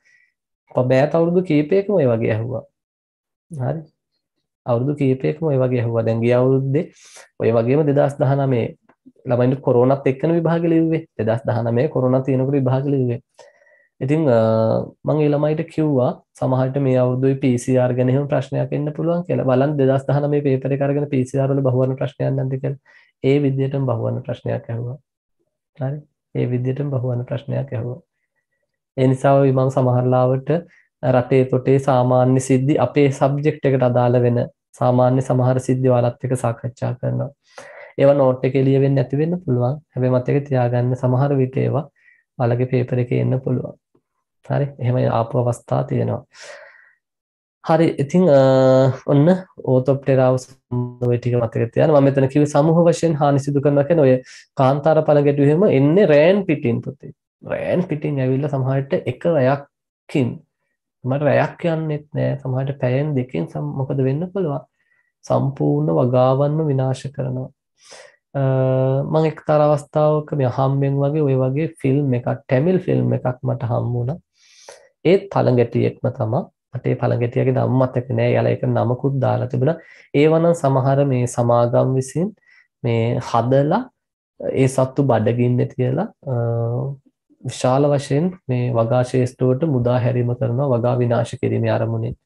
පබෑත අවුරුදු කීපයකම ඔය වගේ ඇහුවා. හරි අවුරුදු කීපයකම ඔය වගේ ඇහුවා. දැන් ගිය අවුරුද්දේ ඔය වගේම 2019 ළමයින්ට කොරෝනාත් එක්කන විභාග ලිව්වේ 2019 කොරෝනා තියෙනකොට විභාග ලිව්වේ ඉතින් මං ඒ ළමයිට කිව්වා සමහරට මේ අවුරුදුයි PCR ගැන එහෙම ප්‍රශ්නයක් එන්න පුළුවන් කියලා. බලන්න 2019 පේපර් එක අරගෙන PCR වල බහුවර්ණ ප්‍රශ්නයක් නැද්ද කියලා. ඒ විදිහටම බහුවර්ණ ප්‍රශ්නයක් ඇහුවා. හරි. ඒ විදිහටම බහුවර්ණ ප්‍රශ්නයක් ඇහුවා. ඒ නිසා මම සමහරලාවට රටේ තොටේ සාමාන්‍ය සිද්ධි අපේ සබ්ජෙක්ට් එකට අදාළ වෙන සාමාන්‍ය සමහර සිද්ධි ඔයාලත් එක්ක සාකච්ඡා කරනවා. ඒවා නෝට් එකේ ලියවෙන්නේ නැති වෙන්න පුළුවන්. හැබැයි මතක තියාගන්න සමහර විට ඒවා ඔයාලගේ පේපර් එකේ එන්න පුළුවන්. හරි එහෙම ආපු අවස්ථා තියෙනවා. හරි ඉතිං ඔන්න ඕතොප්ටෙරාව ඔය ටික මතක තියාගන්න. මම මෙතන කිව්වේ සමූහ වශයෙන් හානි සිදු කරනවා කියන්නේ ඔය කාන්තාර පළගැටුවෙම එන්නේ රෑන් පිටින් පුතේ. රෑන් පිටින් ඇවිල්ලා සමහරට එක රැයක්කින් මට රැයක් යන්නෙත් නෑ. සමහරට පැයෙන් දෙකෙන් මොකද වෙන්න පුළුවන්? සම්පූර්ණ වගාවන්ම විනාශ කරනවා. මං එක්තර අවස්ථාවක මේ හම්බෙන් වගේ ඔය වගේ ෆිල්ම් එකක් ටැමිල් ෆිල්ම් එකක් මට හම්බුණා. ඒත් පළඟැටියෙක්ම තමා. මට ඒ පළඟැටියගේ නම මතක නෑ. යාලා ඒක නමකුත් දාලා තිබුණා. ඒවනම් සමහර මේ සමාගම් විසින් මේ හදලා ඒ සත්තු බඩගින්න තියලා විශාල වශයෙන් මේ වගා ශේෂ්ඨුවට මුදා හැරීම කරනවා වගා විනාශ කිරීමේ අරමුණින්.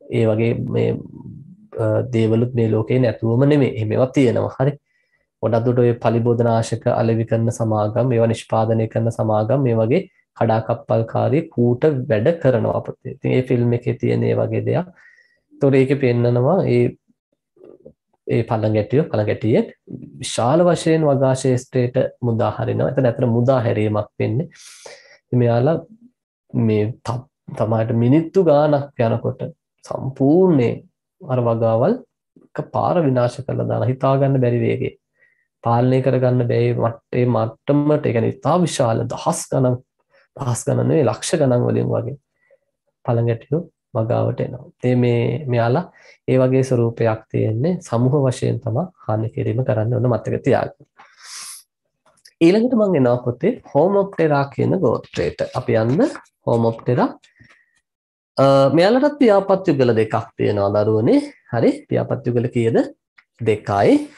ඒ වගේ මේ දේවලුත් මේ ලෝකේ නැතුවම නෙමෙයි. එහෙමවත් තියෙනවා. හරි. ගොඩක් දුරට ඔය පලිබෝධනාශක අලෙවි කරන සමාගම් ඒවා නිෂ්පාදනය කරන සමාගම් මේ වගේ කඩාකප්පල්කාරී කූට වැඩ කරනවා අපතේ. ඉතින් ඒ ෆිල්ම් එකේ තියෙන ඒ වගේ දෙයක්. ඒතොර ඒකේ පෙන්නනවා ඒ ඒ පළඟැටිය පළඟැටියෙක් විශාල වශයෙන් වගා ශේෂ්ත්‍රයට මුදා හරිනවා. එතන ඇතර මුදා හැරීමක් වෙන්නේ. ඉතින් මෙයාලා මේ තමාට මිනිත්තු ගාණක් යනකොට සම්පූර්ණයෙන් අර වගාවල් එක පාර විනාශ කරලා දාලා හිතා ගන්න බැරි වේගේ පාලනය කරගන්න බැයි මට්ටේ මට්ටමට ඒ කියන්නේ ඉතා විශාල දහස් ගණන් දහස් ගණන් නෙවෙයි ලක්ෂ ගණන් වලින් වගේ පළඟැටියෝ වගාවට එනවා. ඒ මේ මෙයාලා ඒ වගේ ස්වරූපයක් තියෙන්නේ සමූහ වශයෙන් තමයි හානි කිරීම කරන්න ඕන මතක තියාගන්න. ඊළඟට මම එනවා පොතේ හෝමොප්ටෙරා කියන ගෝත්‍රයට. අපි යන්න හෝමොප්ටෙරා මෙයාලටත් පියාපත් යුගල දෙකක් තියෙනවා දරුවනේ. හරි පියාපත් යුගල කීයද? දෙකයි.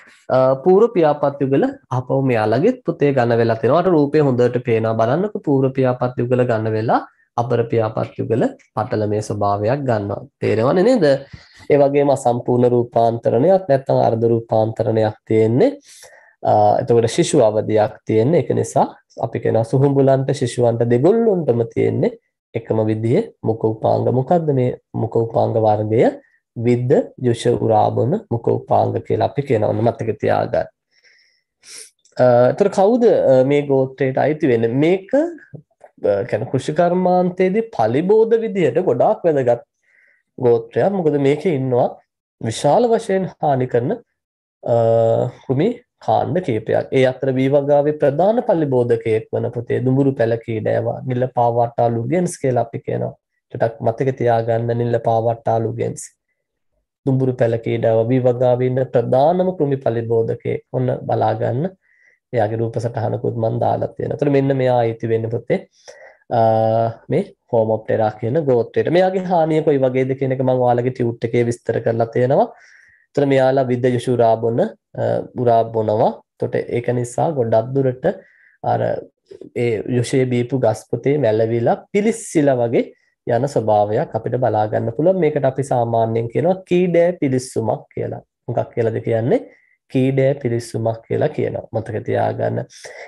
පූර්ව පියාපත් යුගල අපව මෙයාලගෙත් පුතේ ගන්න වෙලා තියෙනවා. අර රූපේ හොඳට පේනවා. බලන්නකො පූර්ව පියාපත් යුගල ගන්න වෙලා අපර පියාපත් යුගල පටලමේ ස්වභාවයක් ගන්නවා. තේරෙනවනේ නේද? ඒ වගේම අසම්පූර්ණ රූපාන්තරණයක් නැත්නම් අර්ධ රූපාන්තරණයක් තියෙන්නේ. එතකොට ශිශු අවධියක් තියෙන්නේ. ඒක නිසා අපි කියනවා සුහුඹුලන්ට ශිශුවන්ට දෙගොල්ලොන්ටම තියෙන්නේ එකම විදිහේ මුඛ උපාංග මොකද්ද මේ මුඛ උපාංග වර්ගය විද්ද යුෂ උරාබන මුඛ උපාංග කියලා අපි කියනවා ඔන්න මතක තියාගන්න. එතකොට කවුද මේ ගෝත්‍රයට අයිති වෙන්නේ? මේක කියන්නේ කෘෂිකර්මාන්තයේදී පලිබෝධ විදිහට ගොඩාක් වැදගත් ගෝත්‍රයක්. මොකද මේකේ ඉන්නවා විශාල වශයෙන් හානි කරන කෘමි කාණ්ඩ කීපයක්. ඒ අතර වීවගාවේ ප්‍රධාන පල්ලිබෝධකයෙක් වන පුතේ දුඹුරු පැලකීඩෑවා නිල පාවට්ටාලු ගෙන්ස් කියලා අපි කියනවා. ටිකක් මතක තියාගන්න නිල පාවට්ටාලු ගෙන්ස්. දුඹුරු පැලකීඩාව වීවගාවේ ඉන්න ප්‍රධානම කෘමි පල්ලිබෝධකයෙක්. ඔන්න බලාගන්න. එයාගේ රූප සටහනකුත් මම දාලා තියෙනවා. ඒතර මෙන්න මෙයා අයිති වෙන්නේ පුතේ මේ හෝමොප්ටෙරා කියන ගෝත්‍රයට. මෙයාගේ හානිය කොයි වගේද කියන එක මම ඔයාලගේ ටියුට් එකේ විස්තර කරලා තියෙනවා. එතන මෙයාලා විද්ද යෂුරා බොන උරා බොනවා. එතකොට ඒක නිසා ගොඩක් දුරට අර ඒ යොෂේ බීපු ගස් පොතේ මැලවිලා පිලිස්සිලා වගේ යන ස්වභාවයක් අපිට බලා ගන්න පුළුවන්. මේකට අපි සාමාන්‍යයෙන් කියනවා කීඩෑ පිලිස්සුමක් කියලා. මොකක් කියලාද කියන්නේ? කීඩෑ පිලිස්සුමක් කියලා කියනවා. මතක තියාගන්න.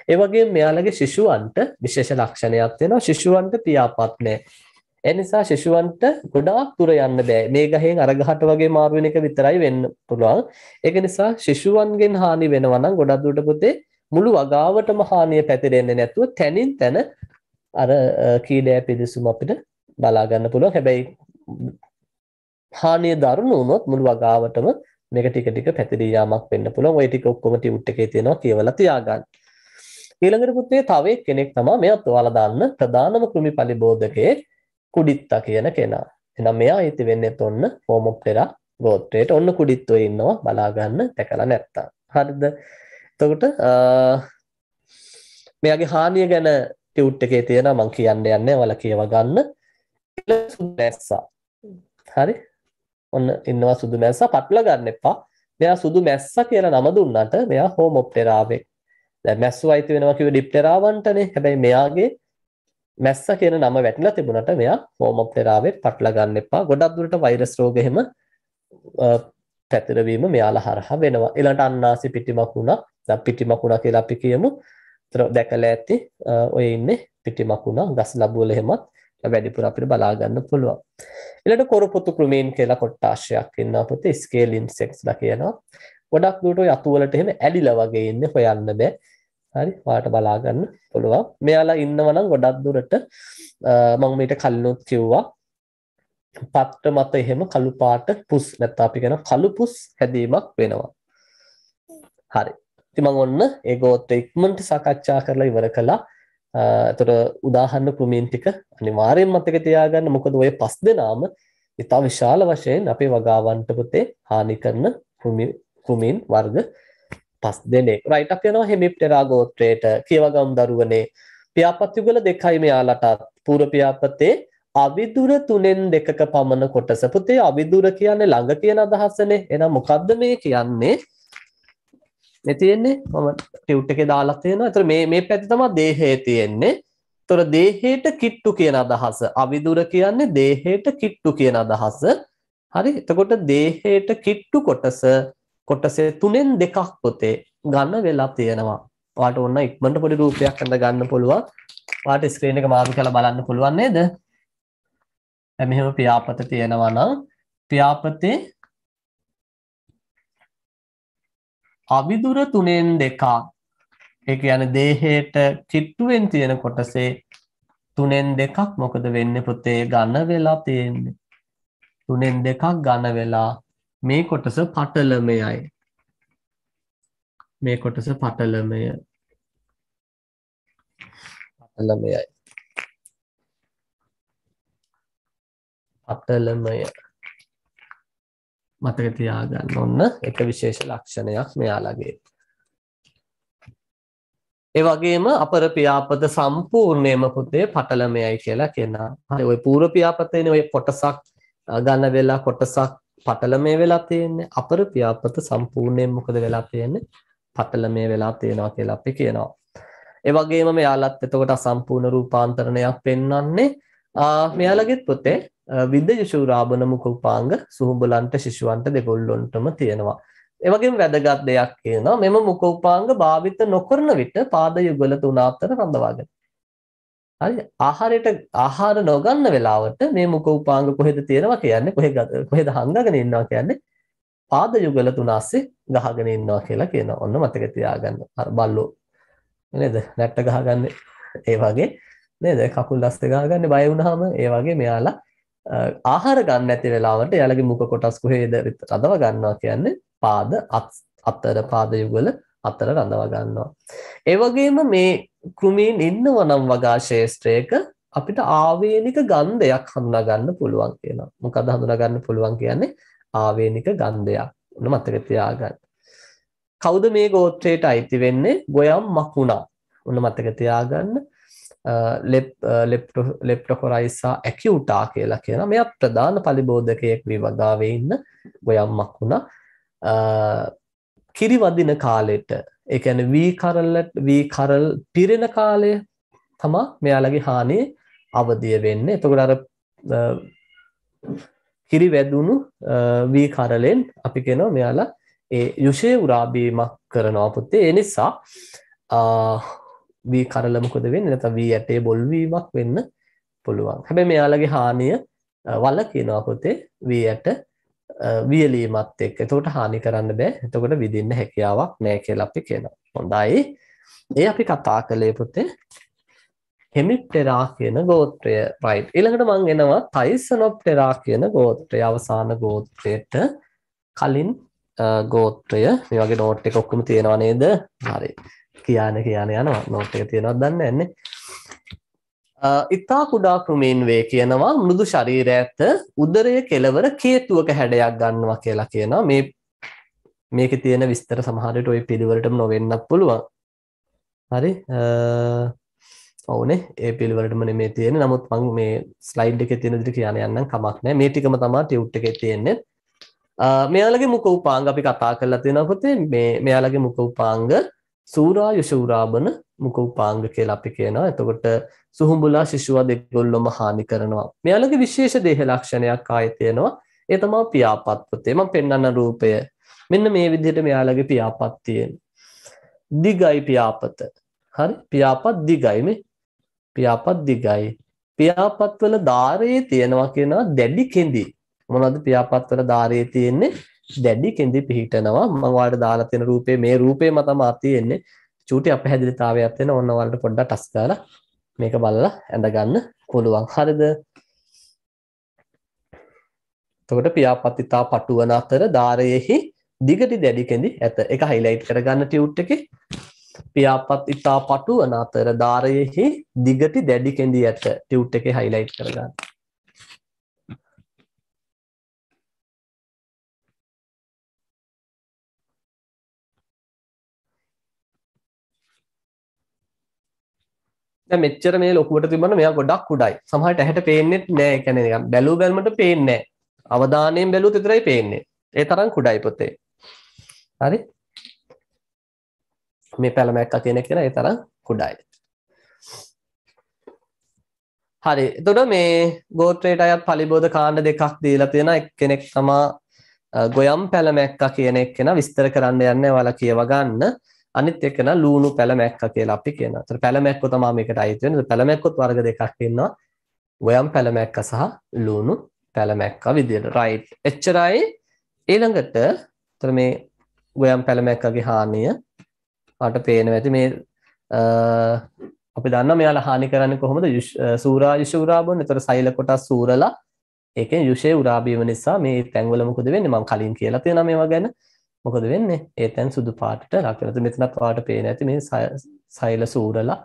ඒ වගේම මෙයාලගේ ශිෂුවන්ට විශේෂ ලක්ෂණයක් තියෙනවා. ශිෂුවන්ට පියාපත් නැහැ. ඒ නිසා ශිෂුවන්ට ගොඩාක් දුර යන්න බෑ. මේ ගහෙන් අර ගහට වගේ මාරු වෙන එක විතරයි වෙන්න පුළුවන්. ඒක නිසා ශිෂුවන්ගෙන් හානි වෙනවා නම් ගොඩක් දුරට පුතේ මුළු වගාවටම හානිය පැතිරෙන්නේ නැතුව තැනින් තැන අර කීඩෑ පිලිසුම අපිට බලා ගන්න පුළුවන්. හැබැයි හානිය දරුණු වුණොත් මුළු වගාවටම මේක ටික ටික පැතිරී යාමක් වෙන්න පුළුවන්. ওই ටික ඔක්කොම ටියුට් එකේ තියෙනවා කියවලා තියාගන්න. ඊළඟට පුතේ තව කෙනෙක් තමයි මෙයත් ඔයාලා දාන්න ප්‍රධානම කෘමි පරිබෝධකයේ කුඩිත්තා කියන කෙනා. එහෙනම් මෙයා ඉති වෙන්නේ ඔන්න හෝමොප්ටෙරා ගෝත්‍රයට. ඔන්න කුඩිත්තෝ ඉන්නවා බලා ගන්න දැකලා නැත්තම්. හරිද? එතකොට මෙයාගේ හානිය ගැන ටියුට් එකේ තියෙනවා මම කියන්න යන්නේ ඔයාලා කියව ගන්න. මැස්සා. හරි? ඔන්න ඉන්නවා සුදු මැස්සා පටල ගන්න එපා. මෙයා සුදු මැස්සා කියලා නම දුන්නට මෙයා හෝමොප්ටෙරාවේ. දැන් මැස්සු අයිති වෙනවා කිව්ව ඩිප්ටෙරාවන්ටනේ. හැබැයි මෙයාගේ මැස්සා කියන නම වැටිලා තිබුණට මෙයා හෝමොප්ටෙරාවේ පටල ගන්න එපා. ගොඩක් දුරට වෛරස් රෝග එහෙම පැතිරවීම මෙයාලා හරහා වෙනවා. ඊළඟට අන්නාසි පිටිමකුණා. දැන් පිටිමකුණා කියලා අපි කියමු. ඒතර දැකලා ඇති ඔය ඉන්නේ පිටිමකුණා ගස් ලැබුවල එහෙමත් වැඩිපුර අපිට බලා ගන්න පුළුවන්. ඊළඟට කොරපොතු කෘමීන් කියලා කොට්ටාශයක් ඉන්නවා පුතේ ස්කේල් ඉන්සෙක්ට්ස්ලා කියනවා. ගොඩක් දුරට ඔය අතු වලට එහෙම ඇලිලා වගේ ඉන්නේ හොයන්න බෑ. හරි ඔයාලට බලා ගන්න පුළුවන්. මෙයාලා ඉන්නවා නම් ගොඩක් දුරට මම මේට කලිනුත් කිව්වා පත්‍ර මත එහෙම කළු පාට පුස් නැත්නම් අපි කියන කළු පුස් හැදීමක් වෙනවා. හරි. ඉතින් මම ඔන්න ඒ ගෝත්‍ර ඉක්මනට සාකච්ඡා කරලා ඉවර කළා. එතකොට උදාහරණ කෘමීන් ටික අනිවාර්යෙන් මතක තියාගන්න මොකද ඔය පස් දෙනාම ඉතා විශාල වශයෙන් අපේ වගාවන්ට පුතේ හානි කරන කෘමීන් වර්ග පස් දෙනෙක්. රයිට් අපි යනවා හෙමිප්ටෙරා ගෝත්‍රයට කියවගම් දරුවනේ පියාපත් යුගල දෙකයි මෙයාලට පූර්ව පියාපතේ අවිදුර තුනෙන් දෙකක පමණ කොටස පුතේ අවිදුර කියන්නේ ළඟ කියන අදහසනේ. එහෙනම් මොකද්ද මේ කියන්නේ? මේ තියෙන්නේ මම ටියුට් එකේ දාලා තියෙනවා. ඒතර මේ මේ පැත්තේ තමයි දේහය තියෙන්නේ. ඒතර දේහයට කිට්ටු කියන අදහස. අවිදුර කියන්නේ දේහයට කිට්ටු කියන අදහස. හරි. එතකොට දේහයට කිට්ටු කොටස කොටසේ තුනෙන් දෙකක් පොතේ ගන්න වෙලා තියෙනවා. ඔයාලට ඕන ඉක්මනට පොඩි රූපයක් අඳ ගන්න පුළුවන්. ඔයාලට ස්ක්‍රීන් එක මාරු කරලා බලන්න පුළුවන් නේද? මෙහෙම පියාපත තියෙනවා නම් පියාපතේ අවිදුර තුනෙන් දෙකක් ඒ කියන්නේ දේහයට කිට්ටුවෙන් තියෙන කොටසේ තුනෙන් දෙකක් මොකද වෙන්නේ පුතේ? ඝන වෙලා තියෙන්නේ. තුනෙන් දෙකක් ඝන වෙලා මේ කොටස පටලමයයි. මේ කොටස පටලමය. පටලමයයි. පටලමය. මතක තියාගන්න ඔන්න එක විශේෂ ලක්ෂණයක් මෙයාලගේ. ඒ වගේම අපර පියාපත සම්පූර්ණයෙන්ම පුතේ පටලමයයි කියලා කියනවා. හරි ওই පූර්ව පියාපතේනේ ওই කොටසක් ගන්න වෙලා කොටසක් පටලමේ වෙලා තියෙන්නේ. අපර පියාපත සම්පූර්ණයෙන් මොකද වෙලා තියෙන්නේ? පටලමේ වෙලා තියෙනවා කියලා අපි කියනවා. ඒ වගේම මෙයාලත් එතකොට අසම්පූර්ණ රූපාන්තරණයක් පෙන්වන්නේ මෙයාලගෙත් පුතේ විද්‍ය ශූරාභන මුඛ උපාංග සුහුඹලන්ට ශිෂුවන්ට දෙගොල්ලොන්ටම තියෙනවා. ඒ වගේම වැදගත් දෙයක් කියනවා මෙම මුඛ උපාංග භාවිත නොකරන විට පාද යුගල තුන අතර රඳවාගෙන. හරි ආහාරයට ආහාර නොගන්න වෙලාවට මේ මුඛ උපාංග කොහෙද තියෙනවා කියන්නේ කොහෙද කොහෙද හංගගෙන ඉන්නවා කියන්නේ පාද යුගල තුන ASCII ගහගෙන ඉන්නවා කියලා කියනවා. ඔන්න මතක තියාගන්න. අර බල්ලෝ නේද? නැට්ට ගහගන්නේ ඒ වගේ නේද? කකුල් දස්ත ගහගන්නේ බය වුණාම ඒ වගේ මෙයාලා ආහාර ගන්න නැති වෙලාවට එයාලගේ මුඛ කොටස් කොහෙද රඳව ගන්නවා කියන්නේ පාද අතර පාද යුගල අතර රඳව ගන්නවා. ඒ වගේම මේ කෘමීන් ඉන්නව නම් වගා ශේෂ්ත්‍රයක අපිට ආවේනික ගන්ධයක් හඳුනා ගන්න පුළුවන් කියනවා. මොකද හඳුනා ගන්න පුළුවන් කියන්නේ ආවේනික ගන්ධයක්. ඔන්න මතක තියාගන්න. කවුද මේ ගෝත්‍රයට අයිති වෙන්නේ? ගොයම් මකුණා. ඔන්න මතක තියාගන්න. ලෙප්ටොකොරයිසා ඇකියුටා කියලා කියන මෙයා ප්‍රධාන පලිබෝධකයෙක් වී වගාවේ ඉන්න ගොයම්මක් වුණා කිරි වදින කාලෙට ඒ කියන්නේ වී කරලට වී කරල් පිරෙන කාලය තමා මෙයාලගේ හානිය අවදිය වෙන්නේ. එතකොට අර කිරි වැදුණු වී කරලෙන් අපි කියනවා මෙයාලා ඒ යුෂය උරාබීමක් කරනවා පුතේ. ඒ නිසා වී කරල මොකද වෙන්නේ නැත්නම් වී ඇටේ බොල් වීමක් වෙන්න පුළුවන්. හැබැයි මෙයාලගේ හානිය වළකිනවා පුතේ වී ඇට වියලීමත් එක්ක. එතකොට හානි කරන්න බෑ. එතකොට විදින්න හැකියාවක් නැහැ කියලා අපි කියනවා. හොඳයි. ඒ අපි කතා කළේ පුතේ හෙමිප්ටෙරා කියන ගෝත්‍රය රයිට් ඊළඟට මං එනවා ටයිසනොප්ටෙරා කියන ගෝත්‍රය අවසාන ගෝත්‍රයට කලින් ගෝත්‍රය මේ වගේ නෝට් එක ඔක්කොම තියෙනවා නේද හරි කියන කියන යනවා නෝට් එක තියෙනවද දන්නේ නැහැ ඉතා කුඩා කෘමීන් වේ කියනවා මෘදු ශරීරය ඇත උදරය කෙලවර කේතුවක හැඩයක් ගන්නවා කියලා කියනවා මේ මේකේ තියෙන විස්තර සමහර විට ওই පිළිවෙලටම නොවෙන්නත් පුළුවන් හරි ඔවුනේ ඒ පිළිවෙලටම නෙමෙයි තියෙන්නේ. නමුත් මම මේ ස්ලයිඩ් එකේ තියෙන විදිහට කියන්න යන්නම් කමක් නැහැ. මේ ටිකම තමයි ටියුට් එකේ තියෙන්නේ. මෙයාලගේ මුඛ උපාංග අපි කතා කරලා තියෙනවා පුතේ. මේ මෙයාලගේ මුඛ උපාංග සූරා යශූරාබන මුඛ උපාංග කියලා අපි කියනවා. එතකොට සුහුඹුලා ශිෂුවා දෙගොල්ලොම හානි කරනවා. මෙයාලගේ විශේෂ දේහ ලක්ෂණයක් ආයේ තියෙනවා. ඒ තමයි පියාපත් පුතේ. මම පෙන්වන්න රූපය. මෙන්න මේ විදිහට මෙයාලගේ පියාපත් තියෙනවා. දිගයි පියාපත. හරි පියාපත් දිගයි මේ පියාපත් දිගයි. පියාපත්වල ධාරයේ තියෙනවා කියනවා දැඩි කෙඳි. මොනවද පියාපත්වල ධාරයේ තියෙන්නේ? දැඩි කෙඳි පිහිටනවා. මම ඔයාලට දාලා තියෙන රූපේ මේ රූපේම තමයි තියෙන්නේ. චූටි අපහැදිලිතාවයක් වෙන ඕන ඔයාලට පොඩ්ඩක් ටස් කරලා මේක බලලා ඇඳ ගන්න පුළුවන්. හරිද? එතකොට පියාපත්ිතා පටුවන අතර ධාරයේහි දිගටි දැඩි කෙඳි ඇත. ඒක highlight කරගන්න ටියුට් එකේ. පියාපත් ඉතා පටු වන අතර ධාරයෙහි දිගටි දැඩි කෙඳී ඇත ටියුට් එකේ හයිලයිට් කරගන්න. දැන් මෙච්චර මේ ලොකුවට තිබුණ මෙයා ගොඩක් කුඩයි. සමහරට ඇහැට පේන්නේ නැහැ. ඒ කියන්නේ නිකන් බැලු බැලමට පේන්නේ නැහැ. අවධානයෙන් බැලුවොත් විතරයි පේන්නේ. ඒ තරම් කුඩයි පොතේ. හරි? මේ පැළමැක්කා කියන එක ඒ තරම් කුඩායි. හරි. එතකොට මේ ගෝත්‍රයට අයත් පලිබෝධ කාණ්ඩ දෙකක් දීලා තියෙන එක්කෙනෙක් තමා ගොයම් පැළමැක්කා කියන එක්කෙනා විස්තර කරන්න යන්නේ ඔයාලා කියව ගන්න. අනිත් එක්කෙනා ලූණු පැළමැක්කා කියලා අපි කියනවා. ඒතර පැළමැක්කෝ තමයි මේකට අයිති වෙන්නේ. පැළමැක්කොත් වර්ග දෙකක් ඉන්නවා. ගොයම් පැළමැක්කා සහ ලූණු පැළමැක්කා විදියට. රයිට්. එච්චරයි ඊළඟට එතර මේ ගොයම් පැළමැක්කාගේ හානිය මට පේනවා ඇති මේ අපි දන්න මෙයාලා හානි කරන්නේ කොහොමද සූරා යුෂ උරාබොන් එතකොට සෛල කොටස් සූරලා ඒකෙන් යුෂේ උරාබීම නිසා මේ තැන්වල මොකද වෙන්නේ මම කලින් කියලා තියෙනවා මේවා ගැන මොකද වෙන්නේ ඒ තැන් සුදු පාටට ලක් වෙනවා මෙතනත් ඔයාලට පේන ඇති මේ සෛල සූරලා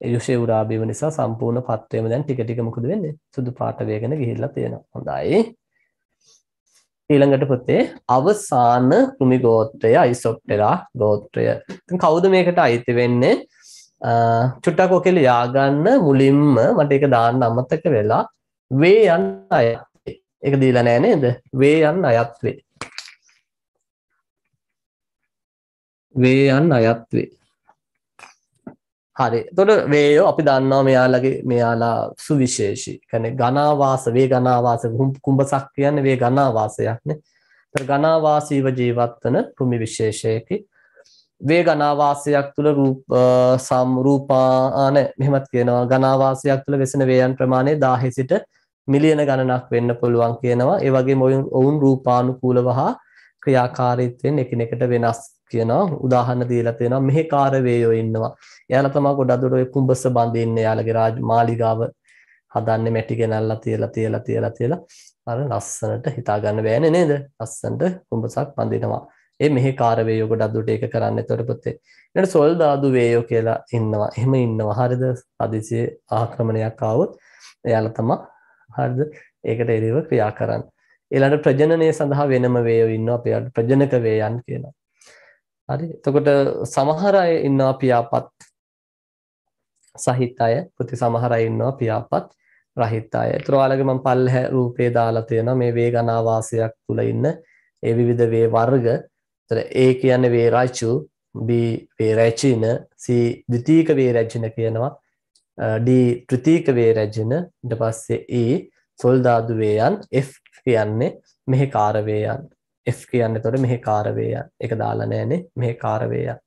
යුෂේ උරාබීම නිසා සම්පූර්ණ පත්වයම දැන් ටික ටික මොකද වෙන්නේ සුදු පාට වේගෙන ගිහිල්ලා තියෙනවා හොඳයි ඊළඟට පුතේ අවසාන කෘමි ගෝත්‍රය අයිසොප්ටෙරා ගෝත්‍රය. ඉතින් කවුද මේකට අයිති වෙන්නේ? චුට්ටක් ඔකෙල යාගන්න මුලින්ම මට ඒක දාන්න අමතක වෙලා වේ යන්න අයත් ඒක දීලා නෑ නේද? වේ යන්න අයත් වේ. වේ යන්න අයත් වේ. හරි. එතකොට වේයෝ අපි දන්නවා මෙයාලගේ මෙයාලා සුවිශේෂී. කියන්නේ ඝනාවාස වේ ඝනාවාස කුඹසක් කියන්නේ වේ ඝනාවාසයක් නේ. ඒතර ඝනාවාසීව ජීවත් වන භූමි විශේෂයකි. වේ ඝනාවාසයක් තුල රූප සම්රූපාන මෙහෙමත් කියනවා ඝනාවාසයක් තුල වෙසෙන වේයන් ප්‍රමාණය 1000 සිට මිලියන ගණනක් වෙන්න පුළුවන් කියනවා. ඒ වගේම ඔවුන් රූපානුකූලව හා ක්‍රියාකාරීත්වයෙන් එකිනෙකට වෙනස් කියනවා උදාහරණ දීලා තියෙනවා මෙහෙකාර වේයෝ ඉන්නවා. එයාලා තමයි ගොඩක් දුර ඔය කුඹස බඳින්නේ එයාලගේ රාජ මාලිගාව හදන්නේ මැටි ගෙනල්ලා තියලා තියලා තියලා තියලා අර ලස්සනට හිතා ගන්න බෑනේ නේද? ලස්සනට කුඹසක් බඳිනවා. ඒ මෙහෙකාර වේයෝ ගොඩක් දුරට ඒක කරන්න. එතකොට පුතේ ඊට සොල්දාදු වේයෝ කියලා ඉන්නවා. එහෙම ඉන්නවා. හරිද? හදිසියේ ආක්‍රමණයක් ආවොත් එයාලා තමයි හරිද? ඒකට එරෙහිව ක්‍රියා කරන්නේ. ඊළඟ ප්‍රජනනය සඳහා වෙනම වේයෝ ඉන්නවා. අපි ප්‍රජනක වේයන් කියනවා. හරි එතකොට සමහර අය ඉන්නවා පියාපත් සහිත අය ප්‍රති සමහර අය ඉන්නවා පියාපත් රහිත අය. ඒතර ඔයාලගේ මම පල්හැ රූපේ දාලා තියෙනවා මේ වේගනා වාසයක් තුල ඉන්න ඒ විවිධ වේ වර්ග. ඒතර A කියන්නේ වේ රාචු, B වේ රැචින, C ද්විතීක වේ රැචින කියනවා. D තෘතීක වේ රැජින ඊට පස්සේ E සොල්දාදු වේයන් F කියන්නේ මෙහෙකාර වේයන් F කියන්නේ එතකොට මෙහෙකාර වේයන් ඒක දාලා නැහැනේ මෙහෙකාර වේයන්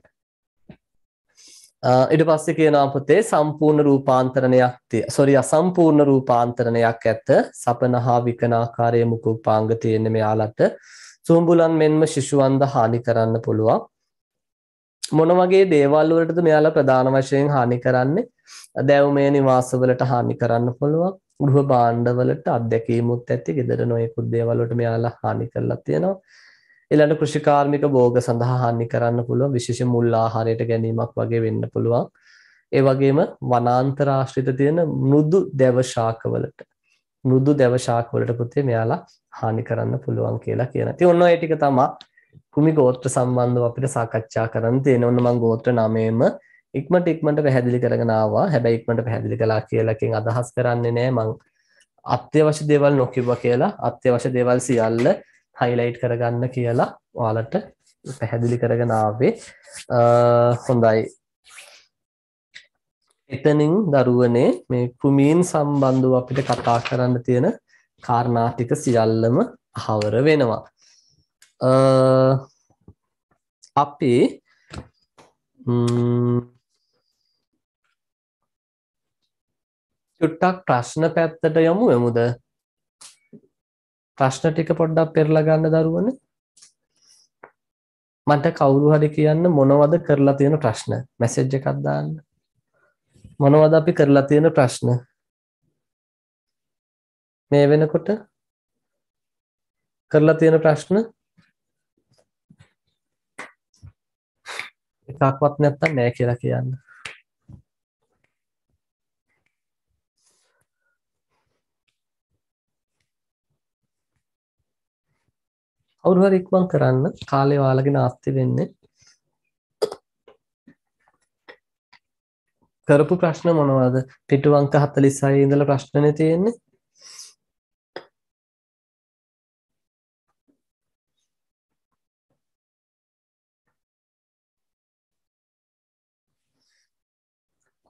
ඊට පස්සේ කියනවා පුතේ සම්පූර්ණ රූපාන්තරණයක් තිය. සෝරි අසම්පූර්ණ රූපාන්තරණයක් ඇත. සපනහා විකනාකාරයේ මුකුපාංග තියෙන මෙයාලට සූඹුලන් මෙන්ම ಶಿಶුවන්ද හානි කරන්න පුළුවන්. මොන වගේ දේවල් වලටද මෙයාලා ප්‍රධාන වශයෙන් හානි කරන්නේ? දැවුමේ නිවාසවලට හානි කරන්න පුළුවන්. ගෘහ භාණ්ඩවලට අත්දැකීමුත් ඇති. ගෙදර නොයෙකුත් දේවල් වලට මෙයාලා හානි කරලා තියෙනවා. ඊළඟ කෘෂිකාර්මික භෝග සඳහා හානි කරන්න පුළුවන් විශේෂ මුල් ආහාරයට ගැනීමක් වගේ වෙන්න පුළුවන්. ඒ වගේම වනාන්තර ආශ්‍රිත තියෙන මෘදු දැව ශාකවලට මෘදු දැව ශාකවලට පුතේ මෙයාලා හානි කරන්න පුළුවන් කියලා කියනවා. ඉතින් ඔන්න ඔය ටික තමයි කුමි ගෝත්‍ර සම්බන්ධව අපිට සාකච්ඡා කරන්න තියෙන. ඔන්න මම ගෝත්‍ර නමේම ඉක්මනට ඉක්මනට පැහැදිලි කරගෙන ආවා. හැබැයි ඉක්මනට පැහැදිලි කළා කියලා එකෙන් අදහස් කරන්නේ නෑ මං අත්‍යවශ්‍ය දේවල් නොකියුවා කියලා. අත්‍යවශ්‍ය දේවල් සියල්ල හයිලයිට් කරගන්න කියලා ඔයාලට පැහැදිලි කරගෙන ආවේ හොඳයි එතනින් දරුවනේ මේ කෘමීන් සම්බන්ධව අපිට කතා කරන්න තියෙන කාරණා ටික සියල්ලම අහවර වෙනවා Äh, අපි චුට්ටක් ප්‍රශ්න පැත්තට යමු යමුද ප්‍රශ්න ටික පොඩ්ඩක් පෙරලා ගන්න දරුවනේ. මට කවුරු හරි කියන්න මොනවද කරලා තියෙන ප්‍රශ්න? මැසේජ් එකක් දාන්න. මොනවද අපි කරලා තියෙන ප්‍රශ්න? මේ වෙනකොට කරලා තියෙන ප්‍රශ්න එකක්වත් නැත්තම් නෑ කියලා කියන්න. කවුරු හරි ඉක්මන් කරන්න. කාලේ ඔයාලගේ නාස්ති වෙන්නේ. කරපු ප්‍රශ්න මොනවද? පිටු අංක 46 ඉඳලා ප්‍රශ්නනේ තියෙන්නේ.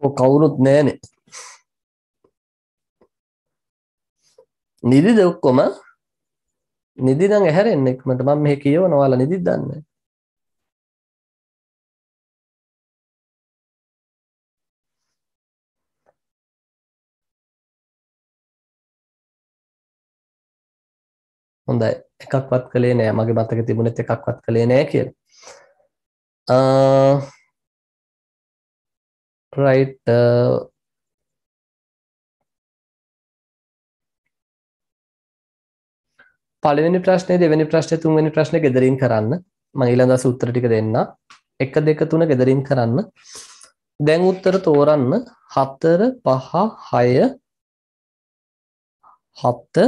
කවුරුත් නැහනේ නිදිද ඔක්කොම? නිදි නම් ඇහැරෙන්න ඉක්මනට මම මෙහෙ කියවන ඔයාලා නිදිද දන්නේ? හොඳයි. එකක්වත් කළේ නෑ. මගේ මතක තිබුණෙත් එකක්වත් කළේ නෑ කියලා. Uh right uh, පළවෙනි ප්‍රශ්නේ දෙවෙනි ප්‍රශ්නේ තුන්වෙනි ප්‍රශ්නේ ගෙදරින් කරන්න. මම ඊළඟ දවසේ උත්තර ටික දෙන්න 1 2 3 ගෙදරින් කරන්න. දැන් උත්තර තෝරන්න. 4 5 6 7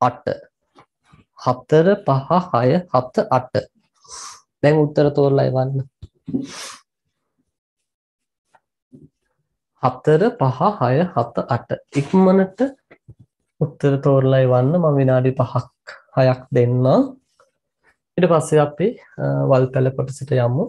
8 4 5 6 7 8 දැන් උත්තර තෝරලා එවන්න. 4 5 6 7 8 ඉක්මනට උත්තර තෝරලා එවන්න මම විනාඩි 5ක් 6ක් දෙන්න. ඊට පස්සේ අපි වල්පැල කොටසට යමු.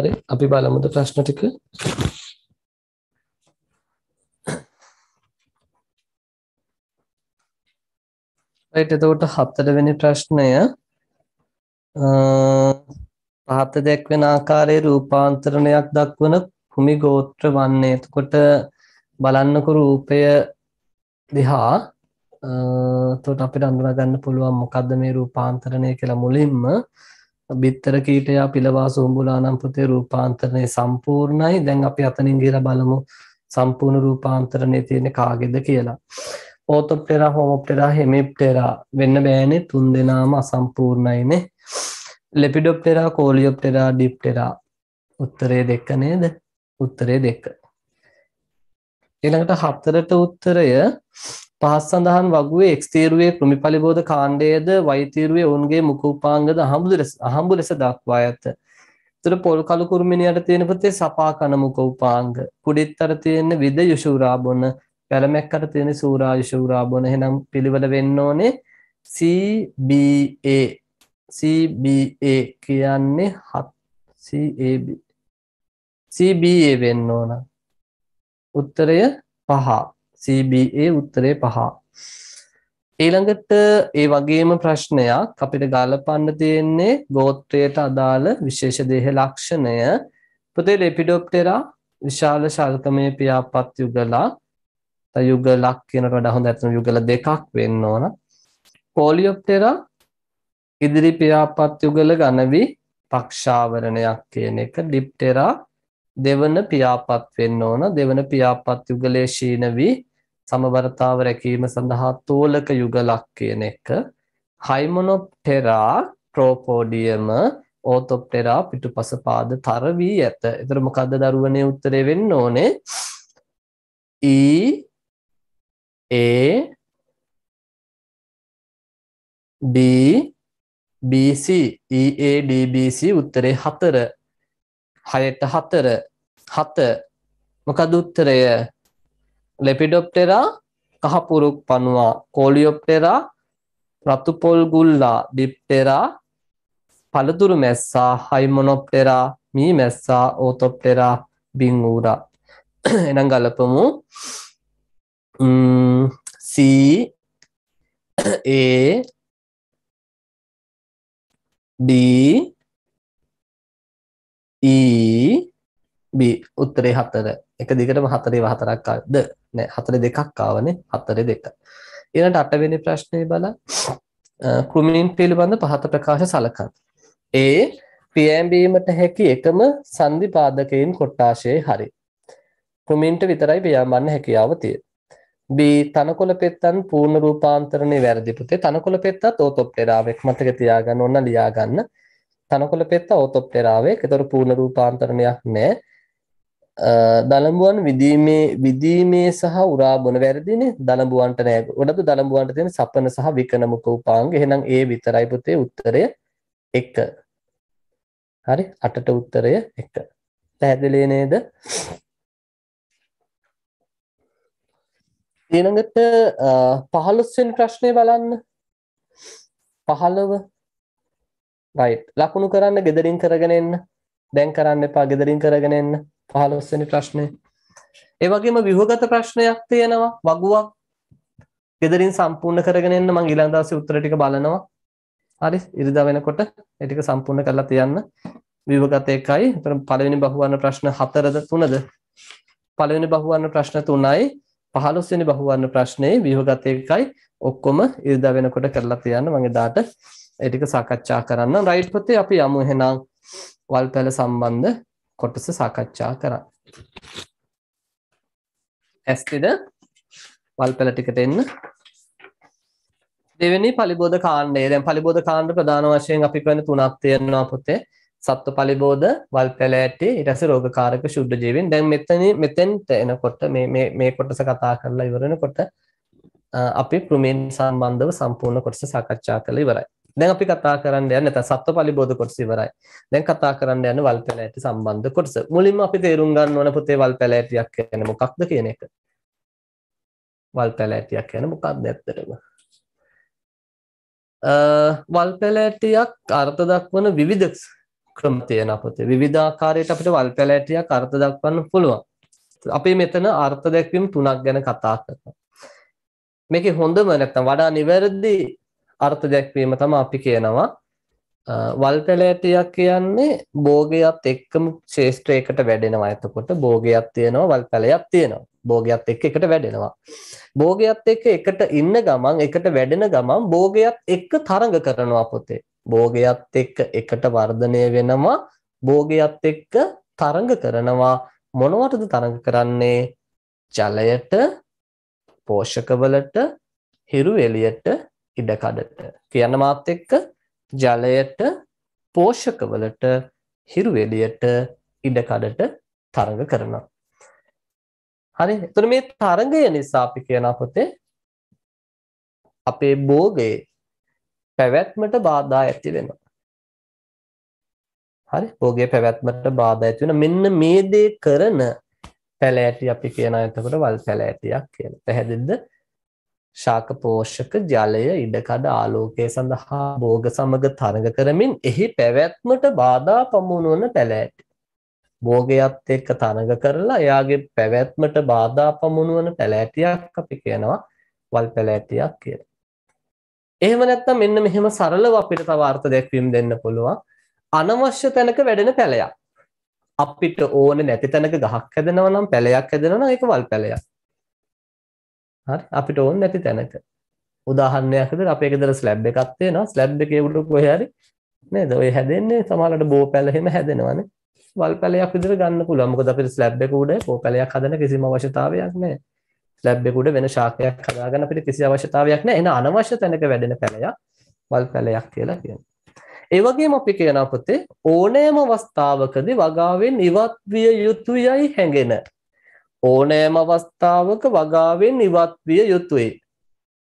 හරි අපි බලමුද ප්‍රශ්න ටික. රයිට් එතකොට හතරවෙනි ප්‍රශ්නය පහත දැක්වෙන ආකාරයේ රූපාන්තරණයක් දක්වන භූමි ගෝත්‍ර වන්නේ. එතකොට බලන්නකො රූපය දිහා. එතකොට අපිට අඳුනා ගන්න පුළුවන් මොකද්ද මේ රූපාන්තරණය කියලා මුලින්ම. බිත්තර කීටයා පිළවා සුඹුලානම් පුතේ රූපාන්තරණය සම්පූර්ණයි. දැන් අපි අතනින් ගිහලා බලමු සම්පූර්ණ රූපාන්තරණය තියෙන්නේ කාගේද කියලා. ඕතොප්ටෙරා හෝමොප්ටෙරා හෙමිප්ටෙරා වෙන්න බෑනේ. තුන් දෙනාම අසම්පූර්ණයිනේ. ලෙපිඩොප්ටෙරා කෝලියොප්ටෙරා ඩිප්ටෙරා. උත්තරේ දෙක නේද? උත්තරේ දෙක. ඊළඟට හතරට උත්තරය පහස් සඳහන් වගුවේ එක් තීරුවේ කෘමි පලිබෝධ කාණ්ඩයේද y තීරුවේ ඔවුන්ගේ මුඛ උපාංගද අහඹු ලෙස අහඹු ලෙස දක්වා ඇත. ඒතර පොල් කළු කුරුමිනියට තියෙන පුතේ සපා කන මුඛ උපාංග. කුඩිත්තර තියෙන විද යශූරා බොන, පැලමැක්කට තියෙන සූරා යශූරා බොන. එහෙනම් පිළිවෙල වෙන්න ඕනේ CBA. CBA කියන්නේ CAB. CBA වෙන්න ඕන. උත්තරය පහ. CBA උත්තරේ පහ. ඊළඟට ඒ වගේම ප්‍රශ්නයක් අපිට ගලපන්න තියෙන්නේ ගෝත්‍රයට අදාළ විශේෂ දේහ ලක්ෂණය. පුතේ ලෙපිඩොප්ටෙරා විශාල ශල්කමේ පියාපත් යුගලා යුගලක් කියනට වඩා හොඳ ඇත්තම යුගල දෙකක් වෙන්න ඕන. පොලියොප්ටෙරා ඉදිරි පියාපත් යුගල ගණවි පක්ෂාවරණයක් කියන එක ඩිප්ටෙරා දෙවන පියාපත් වෙන්න ඕන දෙවන පියාපත් යුගලයේ ශීන වී සමබරතාව රැකීම සඳහා තෝලක යුගලක් කියන එක. හයිමොනොප්ටෙරා ප්‍රෝපෝඩියම ඕතොප්ටෙරා පිටුපස පාද තර වී ඇත. එතර මොකක්ද දරුවනේ උත්තරේ වෙන්න ඕනේ? E A e, D BC EADBC උත්තරේ 4 6ට 4 7 මොකද උත්තරය? ලෙපිඩොප්ටෙරා කහපුරුක් පනුවා කෝලියොප්ටෙරා රතුපොල් ගුල්ලා ඩිප්ටෙරා පළතුරු මැස්සා හයිමොනොප්ටෙරා මී මැස්සා ඕතොප්ටෙරා බිංඌරා එනම් ගලපමු C A D E B උත්තරේ හතර. එක දිගටම හතරේ හතරක් ආවද? නෑ හතරේ දෙකක් ආවනේ හතරේ දෙක. ඊළඟට අටවෙනි ප්‍රශ්නේ බලන්න. කෘමීන් පිළිබඳ පහත ප්‍රකාශ සලකන්න. A පියෑඹීමට හැකි එකම සංදි පාදකයින් කොට්ටාශයේ හරි. කෘමීන්ට විතරයි පියාඹන්න හැකියාව තියෙන්නේ. B තනකොළ පෙත්තන් පූර්ණ රූපාන්තරණය වැරදි පුතේ. තනකොළ පෙත්තත් ඕතොප්ටෙරාවෙක් මතක තියාගන්න ඕන ලියා ගන්න තනකොළ පෙත්ත ඕතොප්ටෙරාවෙක්. ඒතර පූර්ණ රූපාන්තරණයක් නැහැ දළඹුවන් විදීමේ විදීමේ සහ උරාබොන වැරදිනේ. දළඹුවන්ට නෑ. ගොඩක් දළඹුවන්ට තියෙන සපන සහ විකන මුඛ උපාංග. එහෙනම් ඒ විතරයි පුතේ උත්තරය 1 හරි? 8ට උත්තරය 1 පැහැදිලි නේද? ඊළඟට 15 වෙනි ප්‍රශ්නේ බලන්න. 15 රයිට් ලකුණු කරන්න gederin කරගෙන එන්න. දැන් කරන්න එපා gederin කරගෙන එන්න 15 වෙනි ප්‍රශ්නේ. ඒ වගේම ව්‍යුහගත ප්‍රශ්නයක් තියෙනවා වගුවක්. ගෙදරින් සම්පූර්ණ කරගෙන එන්න මම ඊළඟ දවසේ උත්තර ටික බලනවා. හරි ඉරිදා වෙනකොට ඒ ටික සම්පූර්ණ කරලා තියන්න. ව්‍යුහගත එකයි. එතන පළවෙනි බහුවර්ණ ප්‍රශ්න 4ද 3ද? පළවෙනි බහුවර්ණ ප්‍රශ්න 3යි 15 වෙනි බහුවර්ණ ප්‍රශ්නේ ව්‍යුහගත එකයි ඔක්කොම ඉරිදා වෙනකොට කරලා තියන්න මම එදාට ඒ ටික සාකච්ඡා කරන්න. රයිට් පොතේ අපි යමු එහෙනම් වල්පැල සම්බන්ධ කොටස සාකච්ඡා කරන්න. ඇස්තිද වල්පැල ටිකට එන්න. දෙවෙනි පලිබෝධ කාණ්ඩය දැන් පලිබෝධ කාණ්ඩ ප්‍රධාන වශයෙන් අපි කරන තුනක් තියෙනවා පුතේ. සත්ව පලිබෝධ වල්පැල ඇටි ඊට පස්සේ රෝගකාරක ශුද්ධ ජීවීන් දැන් මෙතන මෙතෙන්ට එනකොට මේ මේ මේ කොටස කතා කරලා ඉවර වෙනකොට අපි කෘමීන් සම්බන්ධව සම්පූර්ණ කොටස සාකච්ඡා කරලා ඉවරයි. දැන් අපි කතා කරන්න යන්නේ නැත්නම් සත්ව පරිබෝධ කොටස ඉවරයි. දැන් කතා කරන්න යන්නේ වල් පැලෑටි සම්බන්ධ කොටස. මුලින්ම අපි තේරුම් ගන්න ඕන පුතේ වල් පැලෑටියක් කියන්නේ මොකක්ද කියන එක. වල් පැලෑටියක් කියන්නේ මොකක්ද ඇත්තටම? වල් පැලෑටියක් අර්ථ දක්වන විවිධ ක්‍රම තියෙනවා පුතේ. විවිධාකාරයට අපිට වල් පැලෑටියක් අර්ථ දක්වන්න පුළුවන්. අපි මෙතන අර්ථ දැක්වීම තුනක් ගැන කතා කරනවා. මේකේ හොඳම නැත්නම් වඩා නිවැරදි අර්ථ දැක්වීම තමයි අපි කියනවා වල් පැලෑටියක් කියන්නේ භෝගයත් එක්කම ශේෂ්ත්‍රයකට වැඩෙනවා. එතකොට භෝගයක් තියෙනවා වල් පැලයක් තියෙනවා. භෝගයත් එක්ක එකට වැඩෙනවා. භෝගයත් එක්ක එකට ඉන්න ගමන් එකට වැඩෙන ගමන් භෝගයත් එක්ක තරඟ කරනවා පොතේ. භෝගයත් එක්ක එකට වර්ධනය වෙනවා. භෝගයත් එක්ක තරඟ කරනවා. මොනවටද තරඟ කරන්නේ? ජලයට, පෝෂකවලට, හිරු එළියට, ඉඩකඩට. කියන්න මාත් එක්ක ජලයට, පෝෂකවලට, හිරු එළියට, ඉඩකඩට තරඟ කරනවා. හරි. එතකොට මේ තරඟය නිසා අපි කියනවා පොතේ අපේ භෝගයේ පැවැත්මට බාධා ඇති වෙනවා. හරි. භෝගයේ පැවැත්මට බාධා ඇති වෙන මෙන්න මේ දේ කරන පැලෑටි අපි කියනවා එතකොට වල් පැලෑටියක් කියලා. පැහැදිලිද? ශාක පෝෂක ජලය ඉඩකඩ ආලෝකය සඳහා භෝග සමග තරඟ කරමින් එහි පැවැත්මට බාධා පමුණුවන පැලෑටි. භෝගයත් එක්ක තරඟ කරලා එයාගේ පැවැත්මට බාධා පමුණුවන පැලෑටියක් අපි කියනවා වල් පැලෑටියක් කියලා. එහෙම නැත්නම් මෙන්න මෙහෙම සරලව අපිට තව අර්ථ දැක්වීම දෙන්න පුළුවන්. අනවශ්‍ය තැනක වැඩෙන පැලයක්. අපිට ඕනේ නැති තැනක ගහක් හැදෙනවා නම් පැලයක් හැදෙනවා නම් ඒක වල් පැලයක්. හරි අපිට ඕනේ නැති තැනක. උදාහරණයක් විදිහට අපේ ගෙදර ස්ලැබ් එකක් තියෙනවා. ස්ලැබ් එකේ උඩ කොහේ හරි නේද? ඔය හැදෙන්නේ සමහරවිට බෝ පැල එහෙම හැදෙනවානේ. වල් පැලයක් විදිහට ගන්න පුළුවන්. මොකද අපිට ස්ලැබ් එක උඩ බෝ පැලයක් හදන්න කිසිම අවශ්‍යතාවයක් නැහැ. ස්ලැබ් එක උඩ වෙන ශාකයක් හදාගන්න අපිට කිසි අවශ්‍යතාවයක් නැහැ. එන අනවශ්‍ය තැනක වැඩෙන පැලයක් වල් පැලයක් කියලා කියනවා. ඒ වගේම අපි කියනවා පුතේ ඕනෑම අවස්ථාවකදී වගාවෙන් ඉවත් විය යුතුයයි හැඟෙන ඕනෑම අවස්ථාවක වගාවෙන් ඉවත් විය යුතුයි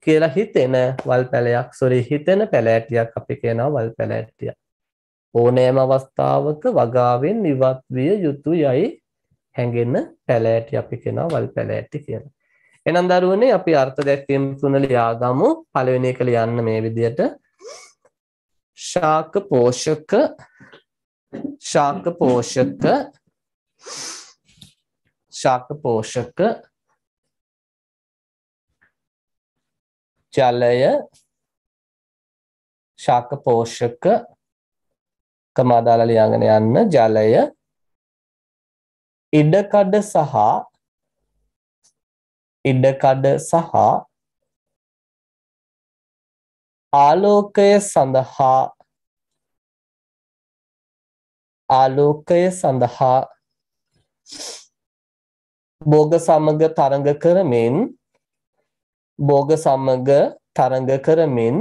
කියලා හිතෙන වල් පැලයක් සොරි හිතෙන පැලෑටියක් අපි කියනවා වල් පැලෑටියක් ඕනෑම අවස්ථාවක වගාවෙන් ඉවත් විය යුතුයයි හැඟෙන පැලෑටි අපි කියනවා වල් පැලෑටි කියලා. එහෙනම් දරුවනේ අපි අර්ථ දැක්වීම තුන ලියා ගමු. පළවෙනි එක ලියන්න මේ විදිහට ශාක පෝෂක ශාක පෝෂක ශාක පෝෂක ජලය ශාක පෝෂක කමා දාලා ලියාගෙන යන්න ජලය ඉඩකඩ සහ ඉඩකඩ සහ ආලෝකය සඳහා ආලෝකය සඳහා භෝග සමග තරඟ කරමින් භෝග සමග තරඟ කරමින්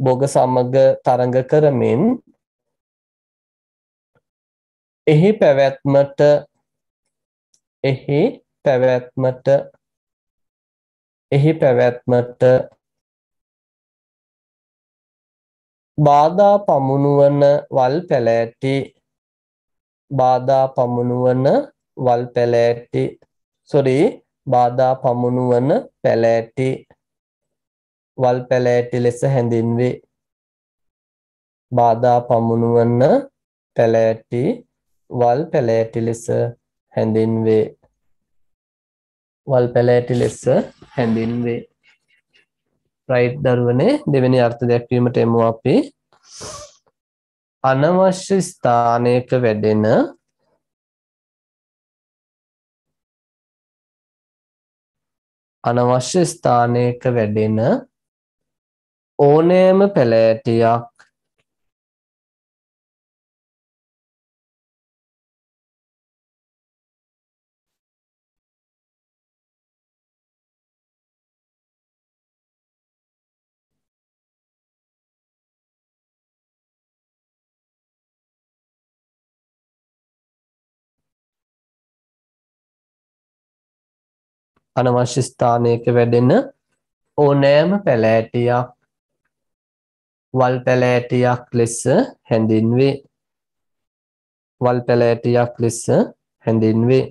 භෝග සමග තරඟ කරමින් එහි පැවැත්මට එහි පැවැත්මට එහි පැවැත්මට බාධා පමුණුවන වල් පැලෑටි බාධා පමුණුවන වල් පැලෑටි සොරි බාධා පමුණුවන පැලෑටි වල් පැලෑටි ලෙස හැඳින්වේ. බාධා පමුණුවන පැලෑටි වල් පැලෑටි ලෙස හැඳින්වේ. වල් පැලෑටි ලෙස හැඳින්වේ. රයිට් දරුවනේ දෙවෙනි අර්ථ දැක්වීමට එමු අපි. අනවශ්‍ය ස්ථානයක වැඩෙන අනවශ්‍ය ස්ථානයක වැඩෙන ඕනෑම පැලෑටියක් අනවශ්‍ය ස්ථානයක වැඩෙන ඕනෑම පැලෑටියක් වල් පැලෑටියක් ලෙස හැඳින්වේ. වල් පැලෑටියක් ලෙස හැඳින්වේ.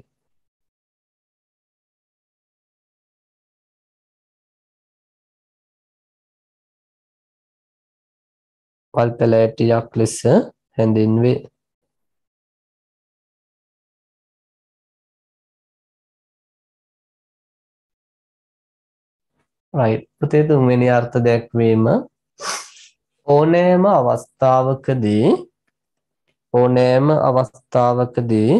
වල් පැලෑටියක් ලෙස හැඳින්වේ. Right. පුතේ තුන්වෙනි අර්ථ දැක්වීම ඕනෑම අවස්ථාවකදී ඕනෑම අවස්ථාවකදී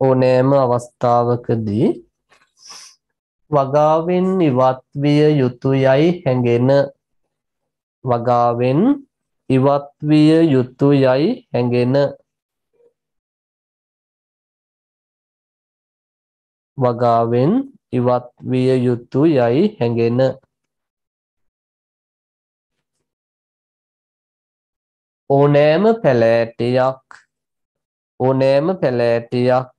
ඕනෑම අවස්ථාවකදී වගාවෙන් ඉවත් විය යුතුයයි හැඟෙන වගාවෙන් ඉවත් විය යුතුයයි හැඟෙන. වගාවෙන් ඉවත් විය යුතුයයි හැඟෙන. ඕනෑම පැලෑටියක් ඕනෑම පැලෑටියක්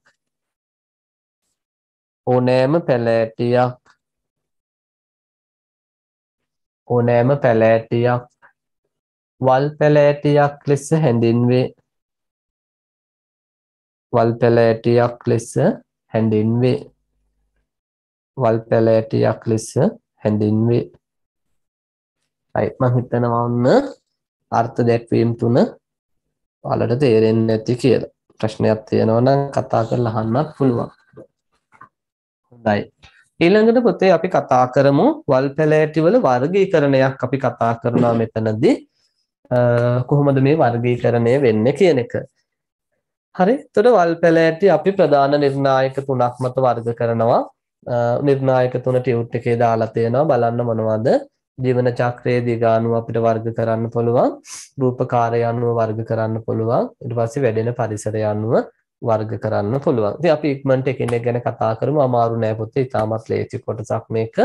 ඕනෑම පැලෑටියක් ඕනෑම පැලෑටියක් වල් පැලෑටියක් ලෙස හැඳින්වේ. වල් පැලෑටියක් ලෙස හැඳින්වේ. වල් පැලෑටියක් ලෙස හැඳින්වේ. අයි මං හිතනවා ඔන්න අර්ථ දැක්වීම් තුන ඔයාලට තේරෙන්නේ නැති කියලා. ප්‍රශ්නයක් තියෙනවා නම් කතා කරලා අහන්නත් පුළුවන්. හොඳයි. ඊළඟට පුතේ අපි කතා කරමු වල් පැලෑටි වල වර්ගීකරණයක් අපි කතා කරනවා මෙතනදී. කොහොමද මේ වර්ගීකරණය වෙන්නේ කියන එක. හරි. එතකොට වල් පැලෑටි අපි ප්‍රධාන නිර්ණායක තුනක් මත වර්ග කරනවා. නිර්ණායක තුන ටියුට් එකේ දාලා තියෙනවා බලන්න මොනවද? ජීවන චක්‍රයේ දිගානුව අපිට වර්ග කරන්න පුළුවන්. රූපකාරය අනුව වර්ග කරන්න පුළුවන්. ඊට පස්සේ වැඩෙන පරිසරය අනුව වර්ග කරන්න පුළුවන්. ඉතින් අපි ඉක්මනට එකිනෙක ගැන කතා කරමු. අමාරු නෑ පුතේ. ඉතාමත් ලේසි කොටසක් මේක.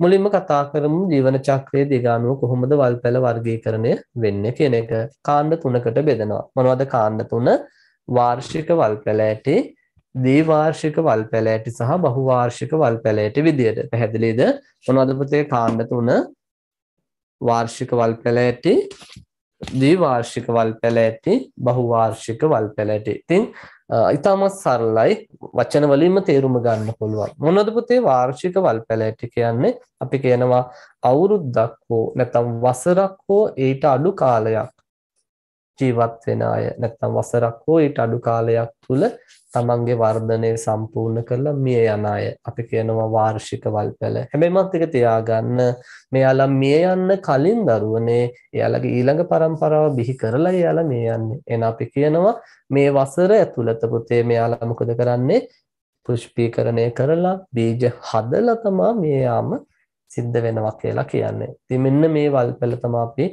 මුලින්ම කතා කරමු ජීවන චක්‍රයේ දිගානුව කොහොමද වල්පැල වර්ගීකරණය වෙන්නේ කියන එක. කාණ්ඩ තුනකට බෙදනවා. මොනවද කාණ්ඩ තුන? වාර්ෂික වල්පැල ඇටි, ද්විවාර්ෂික වල්පැල ඇටි සහ බහුවාර්ෂික වල්පැල ඇටි විදියට. පැහැදිලිද? මොනවද පුතේ කාණ්ඩ තුන? වාර්ෂික වල්පැල ඇටි, ද්විවාර්ෂික වල්පැල ඇටි, බහුවාර්ෂික වල්පැල ඇටි. ඉතින් ඉතාමත් සරලයි වචන වලින්ම තේරුම ගන්න පුළුවන්. මොනවද පුතේ වාර්ෂික වල්පැලෑටි කියන්නේ? අපි කියනවා අවුරුද්දක් හෝ නැත්නම් වසරක් හෝ ඊට අඩු කාලයක් ජීවත් වෙන අය නැත්නම් වසරක් හෝ ඊට අඩු කාලයක් තුල තමන්ගේ වර්ධනය සම්පූර්ණ කරලා මිය යන අය අපි කියනවා වාර්ෂික වල්පැල. හැබැයි මත් එක තියාගන්න මෙයාලා මිය යන්න කලින් දරුවනේ එයාලගේ ඊළඟ પરම්පරාව බිහි කරලා එයාලා මිය යන්නේ. එහෙනම් අපි කියනවා මේ වසර ඇතුළත පුතේ මෙයාලා මොකද කරන්නේ? පුෂ්පීකරණය කරලා බීජ හදලා තමා මිය යාම සිද්ධ වෙනවා කියලා කියන්නේ. ඉතින් මෙන්න මේ වල්පැල තමයි අපි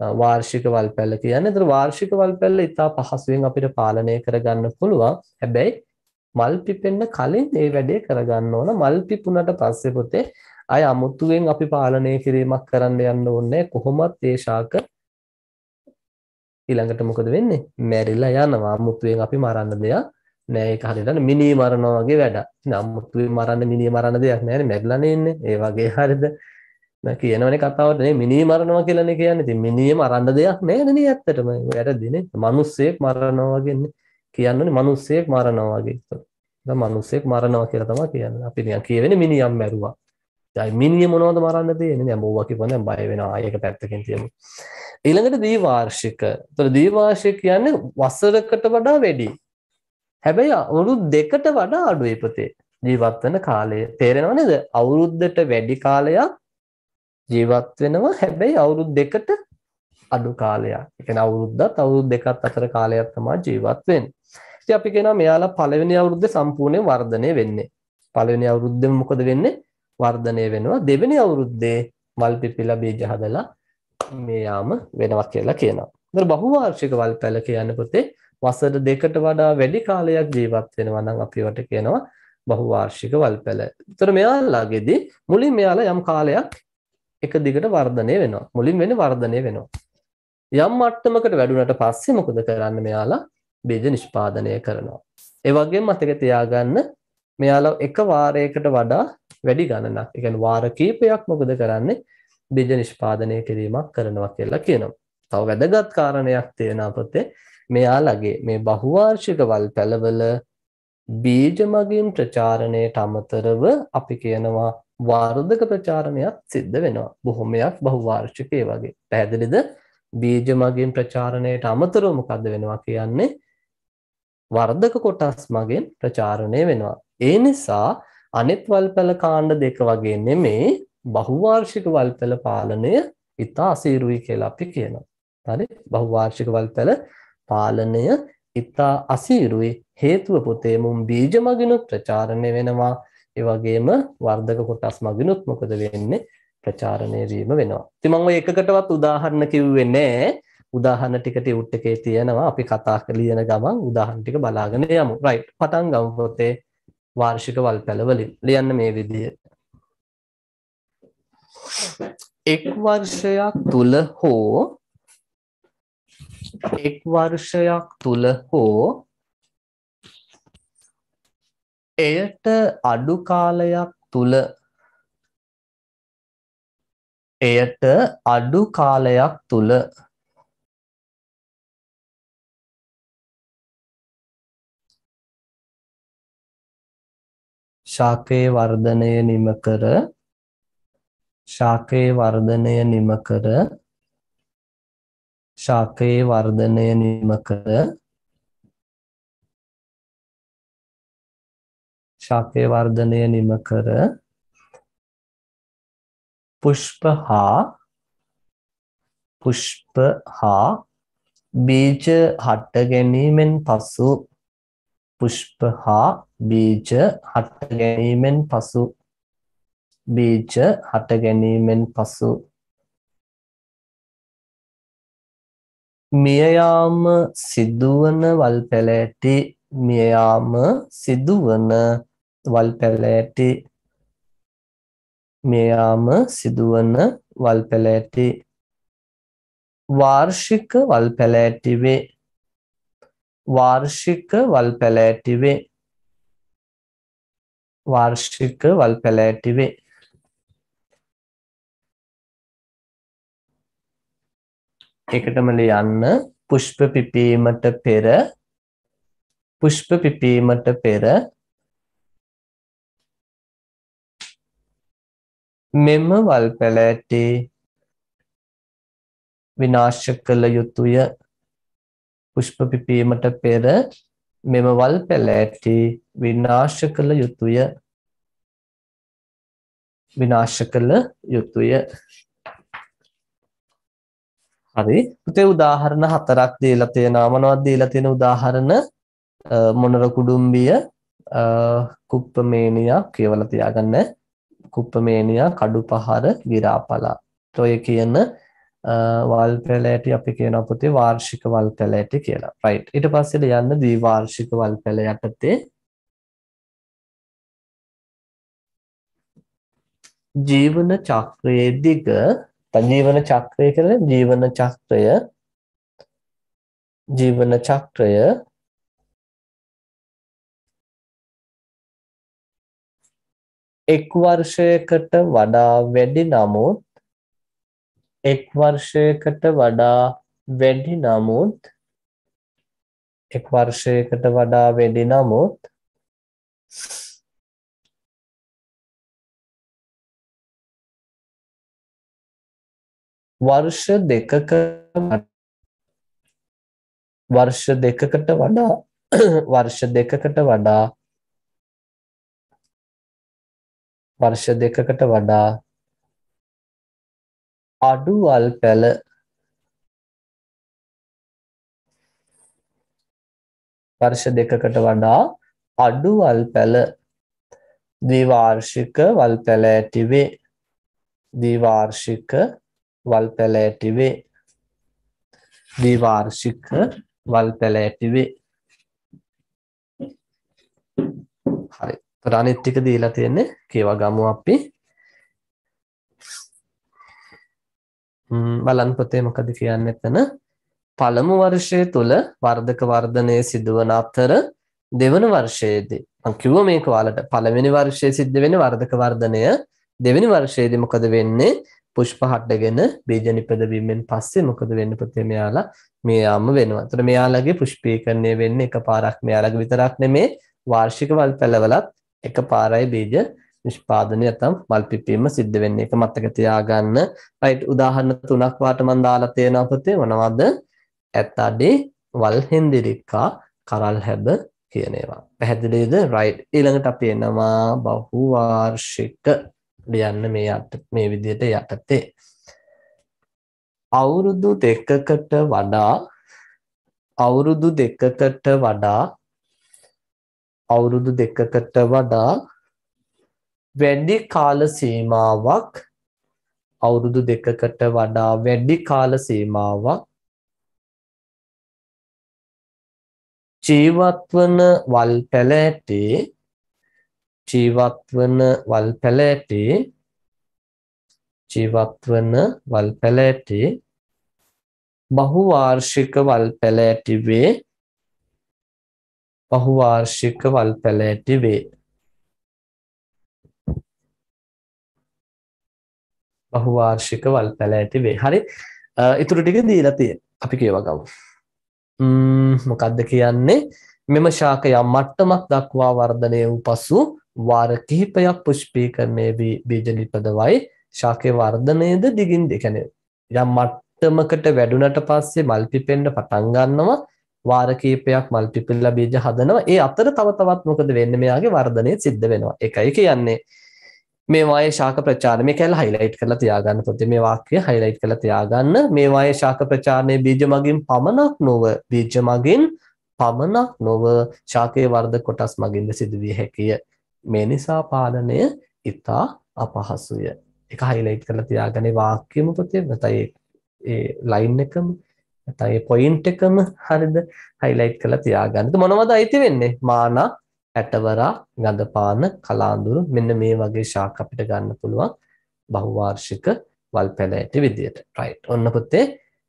වාර්ෂික වල්පැල්ල කියන්නේ. ඒතර වාර්ෂික වල්පැල්ල ඉතා පහසුවෙන් අපිට පාලනය කරගන්න පුළුවන්. හැබැයි මල් පිපෙන්න කලින් මේ වැඩේ කරගන්න ඕන. මල් පිපුණට පස්සේ පොතේ අය අමුතුවෙන් අපි පාලනය කිරීමක් කරන්න යන්න ඕනේ. කොහොමත් ඒ ශාක ඊළඟට මොකද වෙන්නේ? මැරිලා යනවා. අමුතුවෙන් අපි මරන්න දෙයක් නෑ. ඒක හරියට මිනි මරනවා වගේ වැඩක්. ඉතින් අමුතුවෙන් මරන්න මිනි මරන්න දෙයක් නෑනේ. මැරිලානේ ඉන්නේ. ඒ වගේ හරියද? කියනවනේ කතාවට නේ මිනිහ මරනවා කියලානේ කියන්නේ. ඉතින් මිනිහ මරන්න දෙයක් නෑනේ නේ ඇත්තටම. වැරදිනේ. මිනිස්සෙක් මරනවා වගේනේ. කියන්නනේ මිනිස්සෙක් මරනවා වගේ. දැන් මිනිස්සෙක් මරනවා කියලා තමයි කියන්නේ. අපි නිකන් කියවෙන්නේ මිනිහම් මැරුවා. දැන් මිනිහ මොනවද මරන්න දෙන්නේ? දැන් බෝවා කිව්වම දැන් බය වෙනවා. ඒක පැත්තකින් තියමු. ඊළඟට දීවාර්ෂික. ඒතර දීවාර්ෂික කියන්නේ වසරකට වඩා වැඩි. හැබැයි අවුරුදු දෙකට වඩා අඩුයි පුතේ. ජීවත් වෙන කාලය. තේරෙනව නේද? අවුරුද්දට වැඩි කාලයක් ජීවත් වෙනවා හැබැයි අවුරුදු දෙකට අඩු කාලයක්. ඒ කියන්නේ අවුරුද්දත් අවුරුදු දෙකත් අතර කාලයක් තමයි ජීවත් වෙන්නේ. ඉතින් අපි කියනවා මෙයාලා පළවෙනි අවුරුද්දේ සම්පූර්ණයෙන් වර්ධනය වෙන්නේ. පළවෙනි අවුරුද්දේ මොකද වෙන්නේ? වර්ධනය වෙනවා. දෙවෙනි අවුරුද්දේ මල් පිපිලා බීජ හදලා මේ යාම වෙනවා කියලා කියනවා. ඒතර බහුවාර්ෂික වල්පැල කියන්නේ පොතේ වසර දෙකට වඩා වැඩි කාලයක් ජීවත් වෙනවා නම් අපි වට කියනවා බහුවාර්ෂික වල්පැල. ඒතර මෙයාලාගේදී මුලින් මෙයාලා යම් කාලයක් එක දිගට වර්ධනය වෙනවා. මුලින් වෙන්නේ වර්ධනය වෙනවා. යම් මට්ටමකට වැඩුණට පස්සේ මොකද කරන්න මෙයාලා බීජ නිෂ්පාදනය කරනවා. ඒ වගේම මතක තියාගන්න මෙයාලා එක වාරයකට වඩා වැඩි ගණනක්. ඒ කියන්නේ වාර කීපයක් මොකද කරන්නේ? බීජ නිෂ්පාදනය කිරීමක් කරනවා කියලා කියනවා. තව වැදගත් කාරණයක් තියෙනවා පොතේ. මෙයාලගේ මේ බහුවාර්ෂික වල් පැලවල බීජ මගින් ප්‍රචාරණයට අමතරව අපි කියනවා වාර්ධක ප්‍රචාරණයක් සිද්ධ වෙනවා. බොහොමයක් බහුවාර්ෂික ඒ වගේ. පැහැදිලිද? බීජ මගින් ප්‍රචාරණයට අමතරව මොකද්ද වෙනවා කියන්නේ? වර්ධක කොටස් මගින් ප්‍රචාරණය වෙනවා. ඒ නිසා අනිත් වල්පැල කාණ්ඩ දෙක වගේ නෙමේ බහුවාර්ෂික වල්පැල පාලනය ඉතා අසීරුයි කියලා අපි කියනවා. හරි? බහුවාර්ෂික වල්පැල පාලනය ඉතා අසීරුයි හේතුව පුතේ මුම් බීජ මගිනුත් ප්‍රචාරණය වෙනවා. ඒ වගේම වර්ධක කොටස් මගිනුත් මොකද වෙන්නේ? ප්‍රචාරණය වීම වෙනවා. ඉතින් මම ඔය එකකටවත් උදාහරණ කිව්වේ නෑ. උදාහරණ ටික ටියුට් එකේ තියෙනවා. අපි කතා ලියන ගමන් උදාහරණ ටික බලාගෙන යමු. රයිට්. පටන් ගමු පොතේ වාර්ෂික වල්පැල වලින්. ලියන්න මේ විදිහට. එක් වර්ෂයක් තුල හෝ එක් වර්ෂයක් තුල හෝ එයට අඩු කාලයක් තුල එයට අඩු කාලයක් තුල ශාකයේ වර්ධනය නිම කර ශාකයේ වර්ධනය නිම කර ශාකයේ වර්ධනය නිම කර ශාකයේ වර්ධනය නිම කර පුෂ්ප හා පුෂ්ප හා බීජ හට ගැනීමෙන් පසු පුෂ්ප හා බීජ හට ගැනීමෙන් පසු බීජ හට ගැනීමෙන් පසු මියයාම සිදුවන වල් පැලෑටි මියයාම සිදුවන වල් පැලෑටි මියයාම සිදුවන වල් පැලෑටි වාර්ෂික වල් පැලෑටි වේ වාර්ෂික වල් පැලෑටි වේ වාර්ෂික වල් පැලෑටි වේ එකටම ලියන්න පුෂ්ප පිපීමට පෙර පුෂ්ප පිපීමට පෙර මෙම වල් පැලෑටි විනාශ කළ යුතුය. පුෂ්ප පිපීමට පෙර මෙම වල් පැලෑටි විනාශ කළ යුතුය. විනාශ කළ යුතුය. හරි. පුතේ උදාහරණ හතරක් දීලා තියෙනවා. මොනවද දීලා තියෙන උදාහරණ? මොනර කුඩුම්බිය කුප්පමේනියා කියවලා තියාගන්න. කුප්පමේනියා කඩුපහර ගිරාපලා ඔය කියන වල් පැලෑටි අපි කියනවා පුතේ වාර්ෂික වල් පැලෑටි කියලා. රයිට්. ඊට පස්සේ ලියන්න ද්විවාර්ෂික වල් පැල යටතේ ජීවන චක්‍රයේ දිග ජීවන චක්‍රය කියලා ජීවන චක්‍රය ජීවන චක්‍රය එක් වර්ෂයකට වඩා වැඩි නමුත් එක් වර්ෂයකට වඩා වැඩි නමුත් එක් වර්ෂයකට වඩා වැඩි නමුත් වර්ෂ දෙකක වර්ෂ දෙකකට වඩා වර්ෂ දෙකකට වඩා වර්ෂ දෙකකට වඩා අඩු වල් පැල වර්ෂ දෙකකට වඩා අඩු වල් පැල ද්විවාර්ෂික වල් පැල ඇති වේ ද්විවාර්ෂික වල් පැල ඇති වේ ද්විවාර්ෂික වල් පැල ඇති වේ හරි. එතකොට අනිත් ටික දීලා තියෙන්නේ. කියවා ගමු අපි. බලන්න පොතේ මොකද කියන්නේ එතන. පළමු වර්ෂය තුල වර්ධක වර්ධනය සිදුවන අතර දෙවන වර්ෂයේදී මම කිව්වා මේක ඔයාලට. පළවෙනි වර්ෂයේ සිද්ධ වෙන්නේ වර්ධක වර්ධනය. දෙවෙනි වර්ෂයේදී මොකද වෙන්නේ? පුෂ්ප හටගෙන බීජ නිපදවීමෙන් පස්සේ මොකද වෙන්නේ පුතේ මෙයාලා? මේ යාම වෙනවා. එතකොට මෙයාලගේ පුෂ්පීකරණය වෙන්නේ එකපාරක් මෙයාලගේ විතරක් නෙමේ. වාර්ෂික වල් පැලවලත් එකපාරයි බීජ නිෂ්පාදනය නැත්නම් මල් පිපීම සිද්ධ වෙන්නේ. ඒක මතක තියාගන්න. රයිට් උදාහරණ තුනක් වාට මම දාලා තියෙනවා පුතේ මොනවද? ඇත්තඩේ වල් හෙන්දිරික්කා කරල් හැබ කියන ඒවා. පැහැදිලිද? රයිට්. ඊළඟට අපි එනවා බහුවාර්ෂික ලියන්න මේ යට මේ විදිහට යටතේ. අවුරුදු දෙකකට වඩා අවුරුදු දෙකකට වඩා අවුරුදු දෙකකට වඩා වැඩි කාල සීමාවක් අවුරුදු දෙකකට වඩා වැඩි කාල සීමාවක් ජීවත්වන වල් පැලෑටේ ජීවත්වන වල් පැලෑටේ ජීවත්වන වල් පැලෑටේ බහුවාර්ෂික වල් පැලෑටි වේ බහුවාර්ෂික වල් පැලෑටි වේ. බහුවාර්ෂික වල් පැලෑටි වේ. හරි. ඉතුරු ටික දීලා තියෙන අපි කියව ගමු. මොකක්ද කියන්නේ? මෙම ශාකය මට්ටමක් දක්වා වර්ධනය වූ පසු වාර කිහිපයක් පුෂ්පීකරණය වී බීජ නිපදවයි. ශාකයේ වර්ධනයද දිගින් දෙකන යම් මට්ටමකට වැඩුණට පස්සේ මල් පිපෙන්න පටන් ගන්නවා. වාර කිහිපයක් මල් පිපිලා බීජ හදනවා. ඒ අතර තව තවත් මොකද වෙන්නේ? මෙයාගේ වර්ධනය සිද්ධ වෙනවා. ඒකයි කියන්නේ. මේ වායේ ශාක ප්‍රචාරණය මේ කියලා හයිලයිට් කරලා තියාගන්න පොතේ. මේ වාක්‍යය හයිලයිට් කරලා තියාගන්න. මේ වායේ ශාක ප්‍රචාරණය බීජ මගින් පමණක් නොව බීජ මගින් පමණක් නොව ශාකයේ වර්ධක කොටස් මගින්ද සිදුවිය හැකිය. මේ නිසා පාලනය ඉතා අපහසුය. එක හයිලයිට් කරලා තියාගන්නේ. වාක්‍යම පොතේ නැතයි ඒ ලයින් එකම නැතයි පොයින්ට් එකම හරිද හයිලයිට් කරලා තියාගන්න. මොනවද අයිති වෙන්නේ? මානා ඇටවරා ගඳපාන කලාඳුරු. මෙන්න මේ වගේ ශාක අපිට ගන්න පුළුවන්. බහුවාර්ෂික වල් පැලෑටි විදියට. රයිට් ඔන්න පුතේ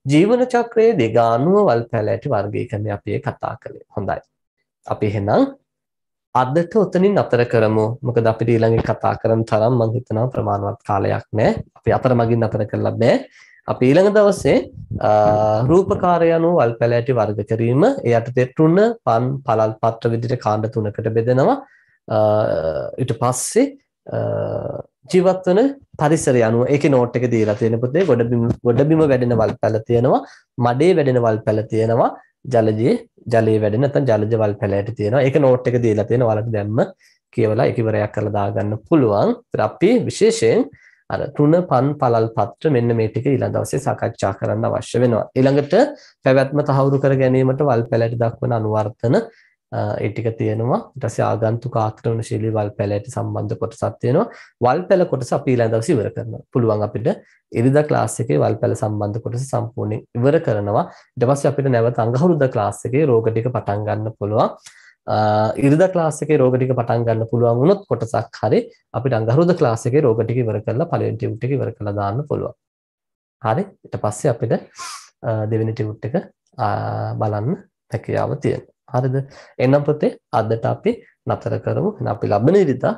ජීවන චක්‍රයේ දෙගානුව වල් පැලෑටි වර්ගීකරණය අපි කතා කළේ. හොඳයි. අපි එහෙනම් අදට ඔතනින් අතර කරමු. මොකද අපිට ඊළඟ කතා කරන තරම් මම හිතනවා ප්‍රමාණවත් කාලයක් නැහැ අපි අතරමඟින් අතර කරලා බෑ. අපි ඊළඟ දවසේ රූපකාරය අනුව වල් පැලෑටි වර්ග කිරීම ඒ යටතේ තෘණ පන් පළල් පත්‍ර විදිහට කාණ්ඩ තුනකට බෙදෙනවා. ඊට පස්සේ ජීවත් වන පරිසරය අනුව ඒකේ නෝට් එක දීලා තියෙන පුතේ ගොඩබිම ගොඩබිම වැඩෙන වල් පැල තියෙනවා මඩේ වැඩෙන වල් පැල තියෙනවා ජලජයේ ජලයේ වැඩෙන නැත්නම් ජලජ වල් පැලයට තියෙනවා. ඒක නෝට් එක දීලා තියෙනවා. වලට දැම්ම කියවලා ඒක ඉවරයක් කරලා දාගන්න පුළුවන්. අපි විශේෂයෙන් අර තුන පන් පළල් පත්‍ර මෙන්න මේ ටික ඊළඟ දවසේ සාකච්ඡා කරන්න අවශ්‍ය වෙනවා. ඊළඟට පැවැත්ම තහවුරු කර ගැනීමට වල් පැලැටි දක්වන අනුවර්තන ඒ ටික තියෙනවා. ඊට පස්සේ ආගන්තුක ආක්‍රමණශීලී වල් පැලැටි සම්බන්ධ කොටසක් තියෙනවා. වල් පැල කොටස අපි ඊළඟ දවසේ ඉවර කරනවා. පුළුවන් අපිට ඉරිදා ක්ලාස් එකේ වල් පැල සම්බන්ධ කොටස සම්පූර්ණයෙන් ඉවර කරනවා. ඊට පස්සේ අපිට නැවත අඟහරුදා ක්ලාස් එකේ රෝග ටික පටන් ගන්න පුළුවන්. ඉරිදා ක්ලාස් එකේ රෝග ටික පටන් ගන්න පුළුවන් වුණොත් කොටසක් හරි අපිට අඟහරුද ක්ලාස් එකේ රෝග ටික ඉවර කරලා පළවෙනි ටියුට් එක ඉවර කරලා දාන්න පුළුවන්. හරි ඊට පස්සේ අපිට දෙවෙනි ටියුට් එක බලන්න හැකියාව තියෙනවා. හරිද? එහෙනම් පුතේ අදට අපි නතර කරමු. එහෙනම් අපි ලබන ඉරිදා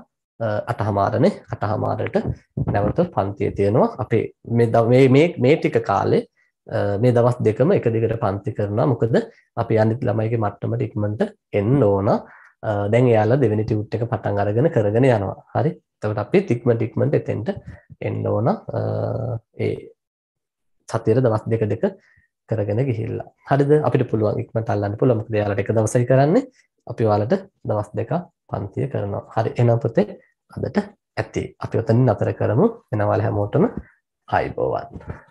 අටහමාරනේ අටහමාරට නැවත පන්තියේ තියෙනවා. අපේ මේ මේ මේ ටික කාලේ මේ දවස් දෙකම එක දිගට පන්ති කරනවා. මොකද අපි අනිත් ළමයිගේ මට්ටමට ඉක්මනට එන්න ඕන. දැන් එයාලා දෙවෙනි ටියුට් එක පටන් අරගෙන කරගෙන යනවා. හරි? එතකොට අපි ඉක්මනට ඉක්මනට එතෙන්ට එන්න ඕන. ඒ සතියේ දවස් දෙක දෙක කරගෙන ගිහිල්ලා. හරිද? අපිට පුළුවන් ඉක්මනට අල්ලන්න පුළුවන්. මොකද එයාලට එක දවසයි කරන්නේ. අපි ඔයාලට දවස් දෙක පන්තිය කරනවා. හරි. එහෙනම් පුතේ අදට ඇති. අපි ඔතනින් නතර කරමු. එනවා හැමෝටම ආයිබෝවන්.